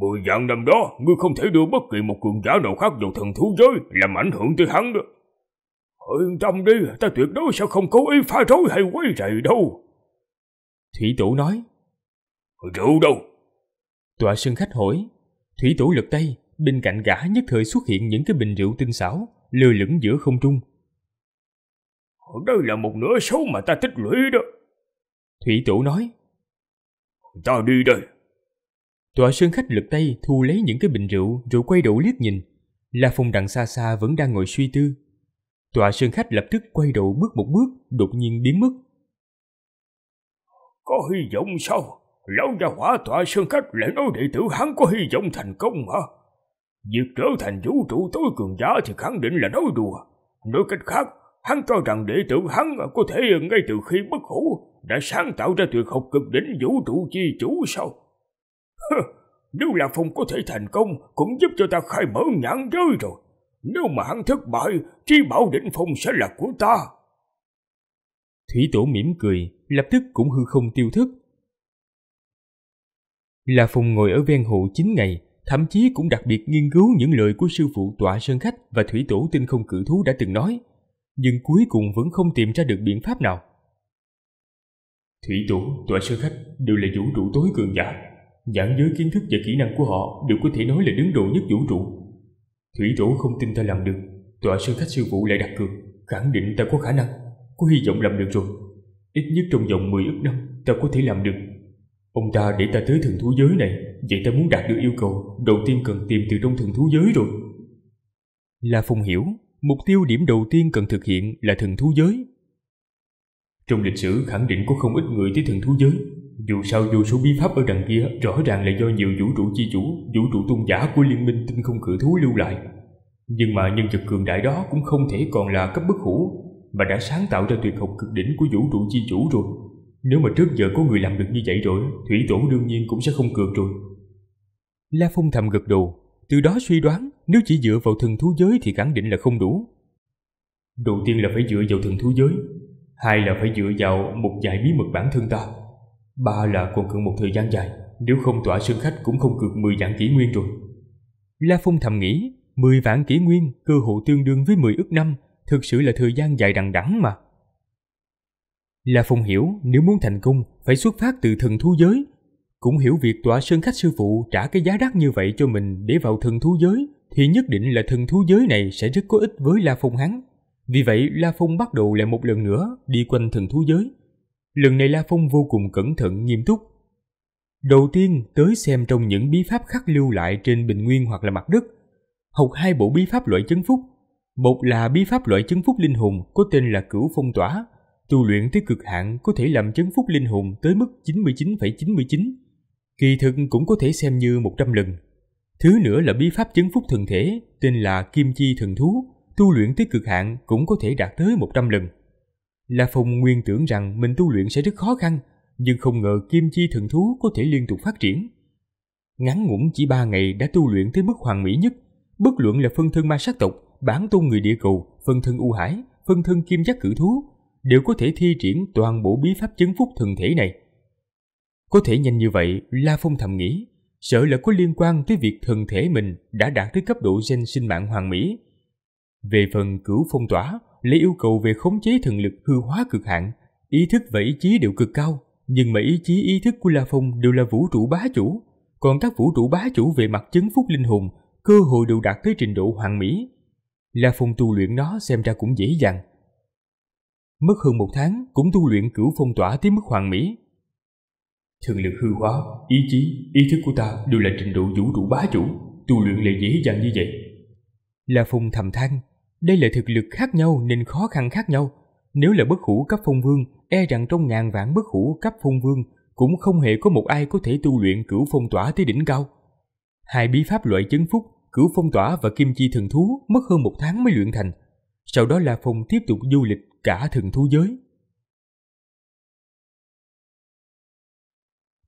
Mười vạn năm đó, ngươi không thể đưa bất kỳ một cường giả nào khác vào thần thú giới làm ảnh hưởng tới hắn đó. Yên tâm đi, ta tuyệt đối sẽ không cố ý phá rối hay quấy rầy đâu. Thủy tổ nói. Rượu đâu? Tọa sơn khách hỏi. Thủy tổ lật tay, bên cạnh gã nhất thời xuất hiện những cái bình rượu tinh xảo, lơ lửng giữa không trung. Đây là một nửa số mà ta tích lũy đó. Thủy tổ nói. Ta đi đây. Tọa sơn khách lật tay thu lấy những cái bình rượu rồi quay đầu liếc nhìn. La Phong đằng xa xa vẫn đang ngồi suy tư tòa sơn khách lập tức quay đầu bước một bước, đột nhiên biến mất. Có hy vọng sao? Lão gia hỏa tòa sơn khách lại nói đệ tử hắn có hy vọng thành công hả? Việc trở thành vũ trụ tối cường giả thì khẳng định là nói đùa. Nói cách khác, hắn cho rằng đệ tử hắn có thể ngay từ khi bất hủ đã sáng tạo ra tuyệt học cực đỉnh vũ trụ chi chủ sao? Nếu là Phong có thể thành công cũng giúp cho ta khai mở nhãn giới rồi. Nếu mà hắn thất bại, trí bảo định phong sẽ là của ta. Thủy tổ mỉm cười, lập tức cũng hư không tiêu thức. La Phong ngồi ở ven hồ 9 ngày, thậm chí cũng đặc biệt nghiên cứu những lời của sư phụ tọa sơn khách và thủy tổ tinh không cử thú đã từng nói, nhưng cuối cùng vẫn không tìm ra được biện pháp nào. Thủy tổ, tọa sơn khách đều là vũ trụ tối cường giả, giảng giới kiến thức và kỹ năng của họ đều có thể nói là đứng đầu nhất vũ trụ. Thủy tổ không tin ta làm được, tọa sơn khách sư phụ lại đặt cược, khẳng định ta có khả năng, có hy vọng làm được rồi. Ít nhất trong vòng 10 ức năm ta có thể làm được. Ông ta để ta tới thần thú giới này, vậy ta muốn đạt được yêu cầu, đầu tiên cần tìm từ trong thần thú giới rồi. La Phong hiểu, mục tiêu điểm đầu tiên cần thực hiện là thần thú giới. Trong lịch sử khẳng định có không ít người tới thần thú giới, dù sao vô số bí pháp ở đằng kia rõ ràng là do nhiều vũ trụ chi chủ, vũ trụ tôn giả của liên minh tinh không cử thú lưu lại. Nhưng mà nhân vật cường đại đó cũng không thể còn là cấp bất hủ, mà đã sáng tạo ra tuyệt học cực đỉnh của vũ trụ chi chủ rồi. Nếu mà trước giờ có người làm được như vậy rồi, thủy tổ đương nhiên cũng sẽ không cược rồi. La Phong thầm gật đầu, từ đó suy đoán nếu chỉ dựa vào thần thú giới thì khẳng định là không đủ. Đầu tiên là phải dựa vào thần thú giới, hai là phải dựa vào một vài bí mật bản thân ta, ba là còn cần một thời gian dài, nếu không tỏa sơn khách cũng không cược 10 vạn kỷ nguyên rồi. La Phong thầm nghĩ, 10 vạn kỷ nguyên cơ hội tương đương với 10 ức năm, thực sự là thời gian dài đằng đẵng mà. La Phong hiểu nếu muốn thành công phải xuất phát từ thần thú giới, cũng hiểu việc tỏa sơn khách sư phụ trả cái giá đắt như vậy cho mình để vào thần thú giới thì nhất định là thần thú giới này sẽ rất có ích với La Phong hắn. Vì vậy La Phong bắt đầu lại một lần nữa đi quanh thần thú giới. Lần này La Phong vô cùng cẩn thận nghiêm túc. Đầu tiên tới xem trong những bí pháp khắc lưu lại trên bình nguyên hoặc là mặt đất. Học hai bộ bí pháp loại chấn phúc. Một là bí pháp loại chấn phúc linh hồn có tên là cửu phong tỏa, tu luyện tới cực hạn có thể làm chấn phúc linh hồn tới mức 99,99. Kỳ thực cũng có thể xem như 100 lần. Thứ nữa là bí pháp chấn phúc thần thể tên là kim chi thần thú, tu luyện tới cực hạn cũng có thể đạt tới 100 lần. La Phong nguyên tưởng rằng mình tu luyện sẽ rất khó khăn, nhưng không ngờ kim chi thần thú có thể liên tục phát triển. Ngắn ngủn chỉ ba ngày đã tu luyện tới mức hoàn mỹ nhất, bất luận là phân thân ma sát tộc, bản tôn người địa cầu, phân thân u hải, phân thân kim giác cử thú, đều có thể thi triển toàn bộ bí pháp chấn phúc thần thể này. Có thể nhanh như vậy, La Phong thầm nghĩ, sợ là có liên quan tới việc thần thể mình đã đạt tới cấp độ gen sinh mạng hoàn mỹ. Về phần cửu phong tỏa, lấy yêu cầu về khống chế thần lực hư hóa cực hạn, ý thức và ý chí đều cực cao, nhưng mà ý chí ý thức của La Phong đều là vũ trụ bá chủ, còn các vũ trụ bá chủ về mặt chấn phúc linh hồn cơ hội đều đạt tới trình độ hoàn mỹ. La Phong tu luyện nó xem ra cũng dễ dàng. Mất hơn một tháng cũng tu luyện cửu phong tỏa tới mức hoàn mỹ. Thần lực hư hóa, ý chí, ý thức của ta đều là trình độ vũ trụ bá chủ, tu luyện lại dễ dàng như vậy. La Phong thầm than, đây là thực lực khác nhau nên khó khăn khác nhau. Nếu là bất hủ cấp phong vương, e rằng trong ngàn vạn bất hủ cấp phong vương cũng không hề có một ai có thể tu luyện cửu phong tỏa tới đỉnh cao. Hai bí pháp loại chấn phúc, cửu phong tỏa và kim chi thần thú mất hơn một tháng mới luyện thành. Sau đó là Phong tiếp tục du lịch cả thần thú giới.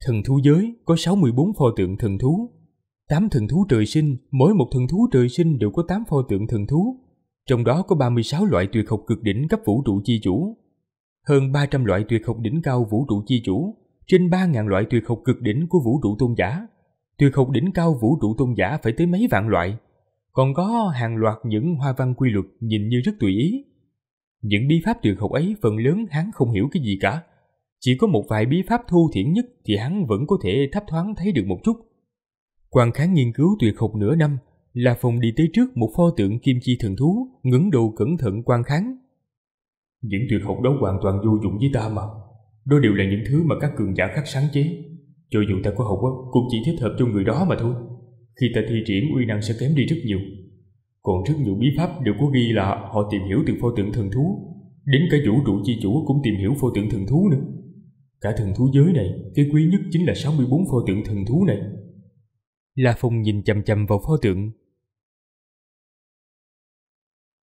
Thần thú giới có 64 pho tượng thần thú. 8 thần thú trời sinh, mỗi một thần thú trời sinh đều có 8 pho tượng thần thú. Trong đó có 36 loại tuyệt học cực đỉnh cấp vũ trụ chi chủ. Hơn 300 loại tuyệt học đỉnh cao vũ trụ chi chủ, trên 3.000 loại tuyệt học cực đỉnh của vũ trụ tôn giả. Tuyệt học đỉnh cao vũ trụ tôn giả phải tới mấy vạn loại. Còn có hàng loạt những hoa văn quy luật nhìn như rất tùy ý. Những bí pháp tuyệt học ấy phần lớn hắn không hiểu cái gì cả. Chỉ có một vài bí pháp thu thiển nhất thì hắn vẫn có thể thấp thoáng thấy được một chút. Quan kháng nghiên cứu tuyệt học nửa năm, là phòng đi tới trước một pho tượng kim chi thần thú, ngẩng đầu cẩn thận quan kháng. Những tuyệt học đó hoàn toàn vô dụng với ta mà. Đó đều là những thứ mà các cường giả khác sáng chế. Cho dù ta có học cũng chỉ thích hợp cho người đó mà thôi. Khi ta thi triển uy năng sẽ kém đi rất nhiều. Còn rất nhiều bí pháp đều có ghi là họ tìm hiểu từ pho tượng thần thú. Đến cả vũ trụ chi chủ cũng tìm hiểu pho tượng thần thú nữa. Cả thần thú giới này, cái quý nhất chính là 64 pho tượng thần thú này. La Phong nhìn chầm chầm vào pho tượng.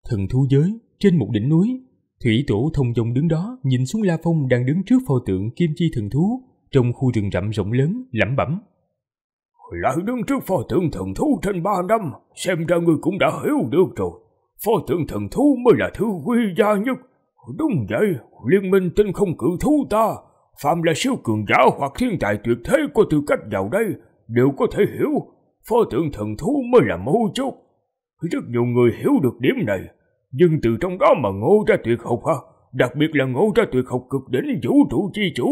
Thần thú giới, trên một đỉnh núi, Thủy tổ thông dong đứng đó nhìn xuống La Phong đang đứng trước pho tượng kim chi thần thú trong khu rừng rậm rộng lớn, lẩm bẩm. Lại đứng trước pho tượng thần thú trên ba năm, xem ra ngươi cũng đã hiểu được rồi. Pho tượng thần thú mới là thứ quý giá nhất. Đúng vậy, liên minh tinh không cử thú ta Phạm là siêu cường giả hoặc thiên tài tuyệt thế có tư cách vào đây đều có thể hiểu pho tượng thần thú mới là mấu chốt. Rất nhiều người hiểu được điểm này, nhưng từ trong đó mà ngộ ra tuyệt học ha, đặc biệt là ngộ ra tuyệt học cực đỉnh vũ trụ chi chủ,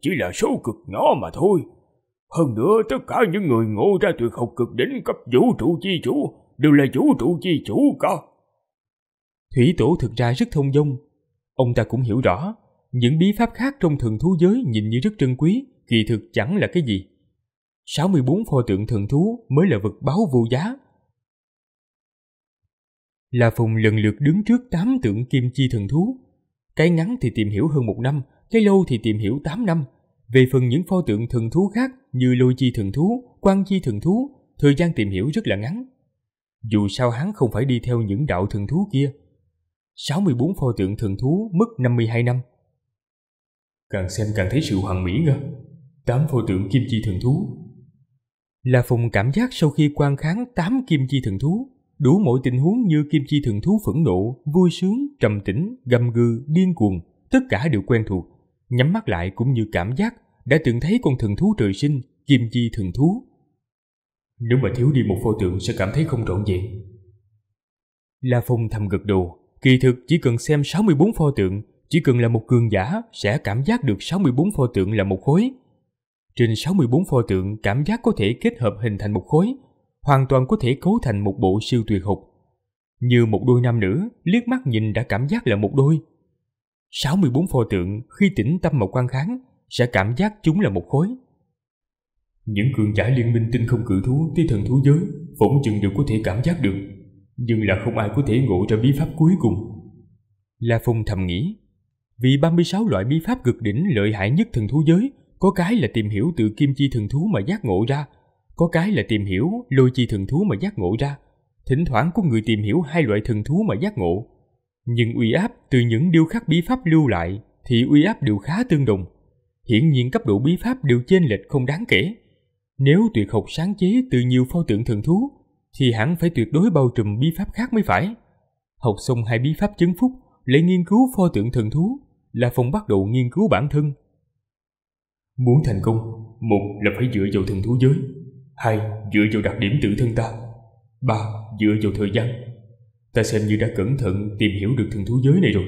chỉ là số cực nhỏ mà thôi. Hơn nữa tất cả những người ngộ ra tuyệt học cực đỉnh cấp vũ trụ chi chủ đều là vũ trụ chi chủ cả. Thủy tổ thực ra rất thông dong, ông ta cũng hiểu rõ những bí pháp khác trong thần thú giới nhìn như rất trân quý, kỳ thực chẳng là cái gì. 64 pho tượng thần thú mới là vật báo vô giá. La Phùng lần lượt đứng trước 8 tượng kim chi thần thú. Cái ngắn thì tìm hiểu hơn một năm, cái lâu thì tìm hiểu 8 năm. Về phần những pho tượng thần thú khác như lôi chi thần thú, quan chi thần thú, thời gian tìm hiểu rất là ngắn. Dù sao hắn không phải đi theo những đạo thần thú kia. 64 pho tượng thần thú mất 52 năm. Càng xem càng thấy sự hoàn mỹ ngơ. Tám pho tượng kim chi thần thú. La Phùng cảm giác sau khi quan kháng tám kim chi thần thú, đủ mọi tình huống như kim chi thần thú phẫn nộ, vui sướng, trầm tĩnh, gầm gừ, điên cuồng, tất cả đều quen thuộc. Nhắm mắt lại cũng như cảm giác đã từng thấy con thần thú trời sinh, kim chi thần thú. Nếu mà thiếu đi một pho tượng sẽ cảm thấy không trọn vẹn. La Phong thầm gật đầu, kỳ thực chỉ cần xem 64 pho tượng chỉ cần là một cường giả sẽ cảm giác được 64 pho tượng là một khối. Trên 64 pho tượng cảm giác có thể kết hợp hình thành một khối, hoàn toàn có thể cấu thành một bộ siêu tuyệt hục Như một đôi nam nữ, liếc mắt nhìn đã cảm giác là một đôi. 64 pho tượng khi tĩnh tâm một quan kháng sẽ cảm giác chúng là một khối. Những cường giả liên minh tinh không cử thú tới thần thú giới phỏng chừng đều có thể cảm giác được. Nhưng là không ai có thể ngộ ra bí pháp cuối cùng. La Phong thầm nghĩ, vì 36 loại bí pháp cực đỉnh lợi hại nhất thần thú giới, có cái là tìm hiểu từ kim chi thần thú mà giác ngộ ra, có cái là tìm hiểu lôi chi thần thú mà giác ngộ ra. Thỉnh thoảng có người tìm hiểu hai loại thần thú mà giác ngộ. Nhưng uy áp từ những điêu khắc bí pháp lưu lại thì uy áp đều khá tương đồng. Hiển nhiên cấp độ bí pháp đều chênh lệch không đáng kể. Nếu tuyệt học sáng chế từ nhiều pho tượng thần thú, thì hẳn phải tuyệt đối bao trùm bí pháp khác mới phải. Học xong hai bí pháp chấn phúc, lại nghiên cứu pho tượng thần thú, là phòng bắt đầu nghiên cứu bản thân. Muốn thành công, một là phải dựa vào thần thú giới, hai dựa vào đặc điểm tự thân ta, ba dựa vào thời gian. Ta xem như đã cẩn thận tìm hiểu được thần thú giới này rồi.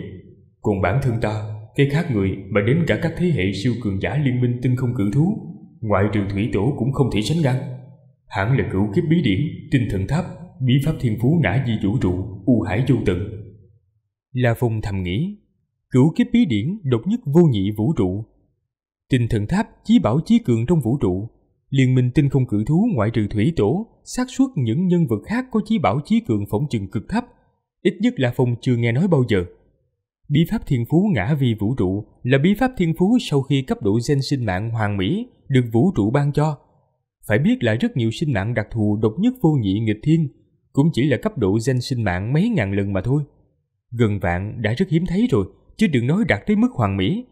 Còn bản thân ta, cái khác người mà đến cả các thế hệ siêu cường giả liên minh tinh không cự thú, ngoại trừ thủy tổ cũng không thể sánh ngang. Hẳn là cửu kiếp bí điển, tinh thần tháp, bí pháp thiên phú ngã di vũ trụ, u hải vô tận. La Phong thầm nghĩ, cửu kiếp bí điển độc nhất vô nhị vũ trụ. Tinh thần tháp chí bảo chí cường trong vũ trụ, liên minh tinh không cử thú ngoại trừ thủy tổ, xác suất những nhân vật khác có chí bảo chí cường phỏng chừng cực thấp, ít nhất là Phong chưa nghe nói bao giờ. Bí pháp thiên phú ngã vi vũ trụ là bí pháp thiên phú sau khi cấp độ gen sinh mạng hoàng mỹ được vũ trụ ban cho. Phải biết là rất nhiều sinh mạng đặc thù độc nhất vô nhị nghịch thiên, cũng chỉ là cấp độ gen sinh mạng mấy ngàn lần mà thôi. Gần vạn đã rất hiếm thấy rồi, chứ đừng nói đạt tới mức hoàng mỹ.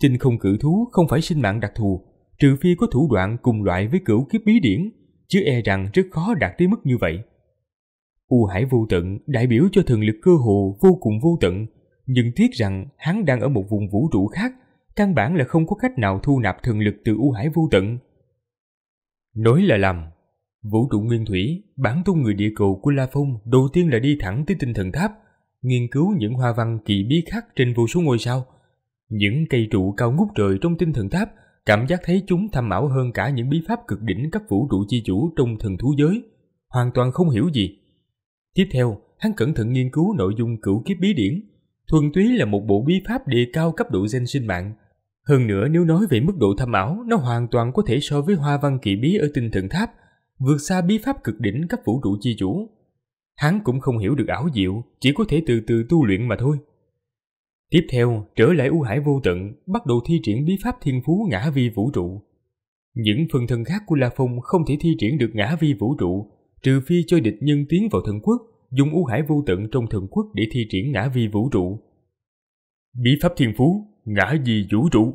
Tinh không cử thú không phải sinh mạng đặc thù, trừ phi có thủ đoạn cùng loại với cửu kiếp bí điển, chứ e rằng rất khó đạt tới mức như vậy. U Hải vô tận đại biểu cho thần lực cơ hồ vô cùng vô tận, nhưng tiếc rằng hắn đang ở một vùng vũ trụ khác, căn bản là không có cách nào thu nạp thần lực từ U Hải vô tận. Nói là làm, vũ trụ nguyên thủy, bản tung người địa cầu của La Phong đầu tiên là đi thẳng tới tinh thần tháp, nghiên cứu những hoa văn kỳ bí khác trên vô số ngôi sao. Những cây trụ cao ngút trời trong tinh thần tháp cảm giác thấy chúng thâm ảo hơn cả những bí pháp cực đỉnh các vũ trụ chi chủ trong thần thú giới, hoàn toàn không hiểu gì. Tiếp theo, hắn cẩn thận nghiên cứu nội dung cửu kiếp bí điển, thuần túy là một bộ bí pháp đề cao cấp độ gen sinh mạng. Hơn nữa nếu nói về mức độ thâm ảo, nó hoàn toàn có thể so với hoa văn kỳ bí ở tinh thần tháp, vượt xa bí pháp cực đỉnh cấp vũ trụ chi chủ. Hắn cũng không hiểu được ảo diệu, chỉ có thể từ từ tu luyện mà thôi. Tiếp theo, trở lại U Hải vô tận, bắt đầu thi triển bí pháp thiên phú ngã vi vũ trụ. Những phần thân khác của La Phong không thể thi triển được ngã vi vũ trụ, trừ phi cho địch nhân tiến vào thần quốc, dùng U Hải vô tận trong thần quốc để thi triển ngã vi vũ trụ. Bí pháp thiên phú, ngã vi vũ trụ.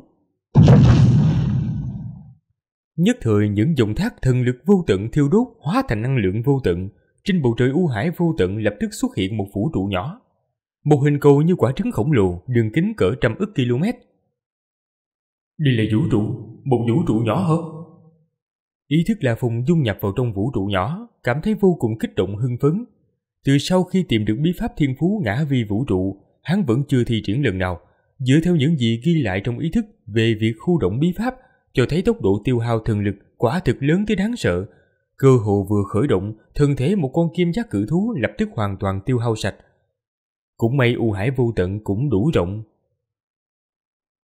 Nhất thời những dòng thác thần lực vô tận thiêu đốt hóa thành năng lượng vô tận, trên bầu trời U Hải vô tận lập tức xuất hiện một vũ trụ nhỏ. Một hình cầu như quả trứng khổng lồ, đường kính cỡ trăm ức km. Đây là vũ trụ, một vũ trụ nhỏ hả? Ý thức La Phùng dung nhập vào trong vũ trụ nhỏ, cảm thấy vô cùng kích động hưng phấn. Từ sau khi tìm được bí pháp thiên phú ngã vi vũ trụ, hắn vẫn chưa thi triển lần nào. Dựa theo những gì ghi lại trong ý thức về việc khu động bí pháp, cho thấy tốc độ tiêu hao thần lực quả thực lớn tới đáng sợ. Cơ hồ vừa khởi động, thân thể một con kim giác cử thú lập tức hoàn toàn tiêu hao sạch. Cũng may U Hải vô tận cũng đủ rộng.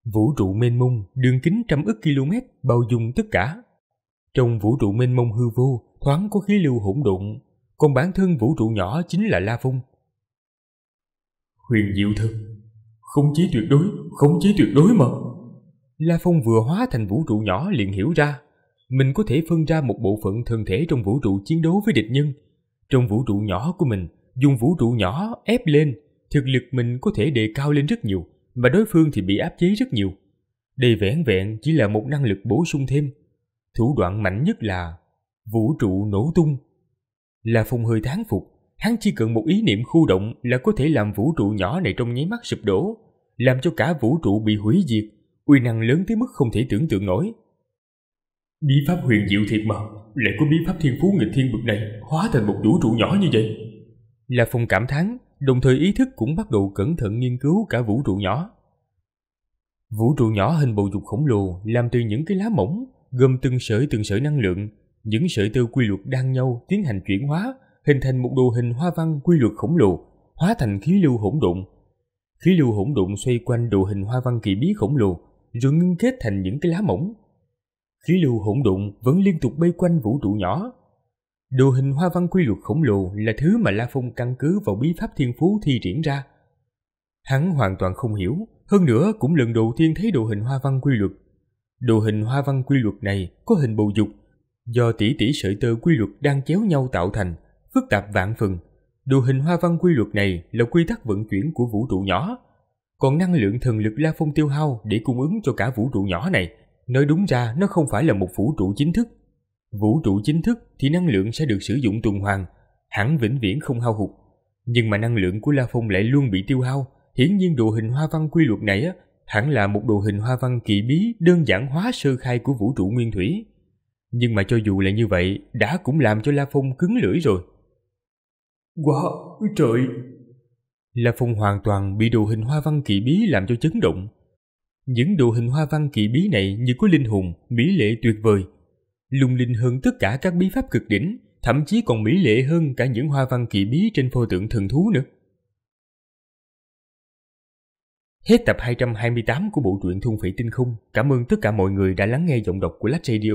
Vũ trụ mênh mông, đường kính trăm ức km, bao dung tất cả. Trong vũ trụ mênh mông hư vô, thoáng có khí lưu hỗn độn, còn bản thân vũ trụ nhỏ chính là La Phong. Huyền diệu thân, không chí tuyệt đối, không chí tuyệt đối mà. La Phong vừa hóa thành vũ trụ nhỏ liền hiểu ra, mình có thể phân ra một bộ phận thân thể trong vũ trụ chiến đấu với địch nhân. Trong vũ trụ nhỏ của mình, dùng vũ trụ nhỏ ép lên, thực lực mình có thể đề cao lên rất nhiều, mà đối phương thì bị áp chế rất nhiều. Đây vẻn vẹn chỉ là một năng lực bổ sung thêm. Thủ đoạn mạnh nhất là vũ trụ nổ tung. Là phong hơi thán phục, hắn chỉ cần một ý niệm khu động là có thể làm vũ trụ nhỏ này trong nháy mắt sụp đổ, làm cho cả vũ trụ bị hủy diệt, uy năng lớn tới mức không thể tưởng tượng nổi. Bí pháp huyền diệu thiệt mà, lại có bí pháp thiên phú nghịch thiên bực này hóa thành một vũ trụ nhỏ như vậy. Là phong cảm thán, đồng thời ý thức cũng bắt đầu cẩn thận nghiên cứu cả vũ trụ nhỏ. Vũ trụ nhỏ hình bầu dục khổng lồ làm từ những cái lá mỏng, gồm từng sợi từng sợi năng lượng, những sợi tơ quy luật đan nhau tiến hành chuyển hóa, hình thành một đồ hình hoa văn quy luật khổng lồ, hóa thành khí lưu hỗn độn. Khí lưu hỗn độn xoay quanh đồ hình hoa văn kỳ bí khổng lồ, rồi ngưng kết thành những cái lá mỏng. Khí lưu hỗn độn vẫn liên tục bay quanh vũ trụ nhỏ. Đồ hình hoa văn quy luật khổng lồ là thứ mà La Phong căn cứ vào bí pháp thiên phú thi triển ra. Hắn hoàn toàn không hiểu, hơn nữa cũng lần đầu tiên thấy đồ hình hoa văn quy luật. Đồ hình hoa văn quy luật này có hình bầu dục, do tỷ tỷ sợi tơ quy luật đang chéo nhau tạo thành, phức tạp vạn phần. Đồ hình hoa văn quy luật này là quy tắc vận chuyển của vũ trụ nhỏ, còn năng lượng thần lực La Phong tiêu hao để cung ứng cho cả vũ trụ nhỏ này, nói đúng ra nó không phải là một vũ trụ chính thức. Vũ trụ chính thức thì năng lượng sẽ được sử dụng tuần hoàn, hẳn vĩnh viễn không hao hụt. Nhưng mà năng lượng của La Phong lại luôn bị tiêu hao, hiển nhiên đồ hình hoa văn quy luật này á, hẳn là một đồ hình hoa văn kỳ bí đơn giản hóa sơ khai của vũ trụ nguyên thủy. Nhưng mà cho dù là như vậy, đã cũng làm cho La Phong cứng lưỡi rồi. Wow, trời! La Phong hoàn toàn bị đồ hình hoa văn kỳ bí làm cho chấn động. Những đồ hình hoa văn kỳ bí này như có linh hồn, mỹ lệ tuyệt vời. Lung linh hơn tất cả các bí pháp cực đỉnh, thậm chí còn mỹ lệ hơn cả những hoa văn kỳ bí trên pho tượng thần thú nữa. Hết tập 228 của bộ truyện Thung Phỉ Tinh Không. Cảm ơn tất cả mọi người đã lắng nghe giọng đọc của Lách Radio.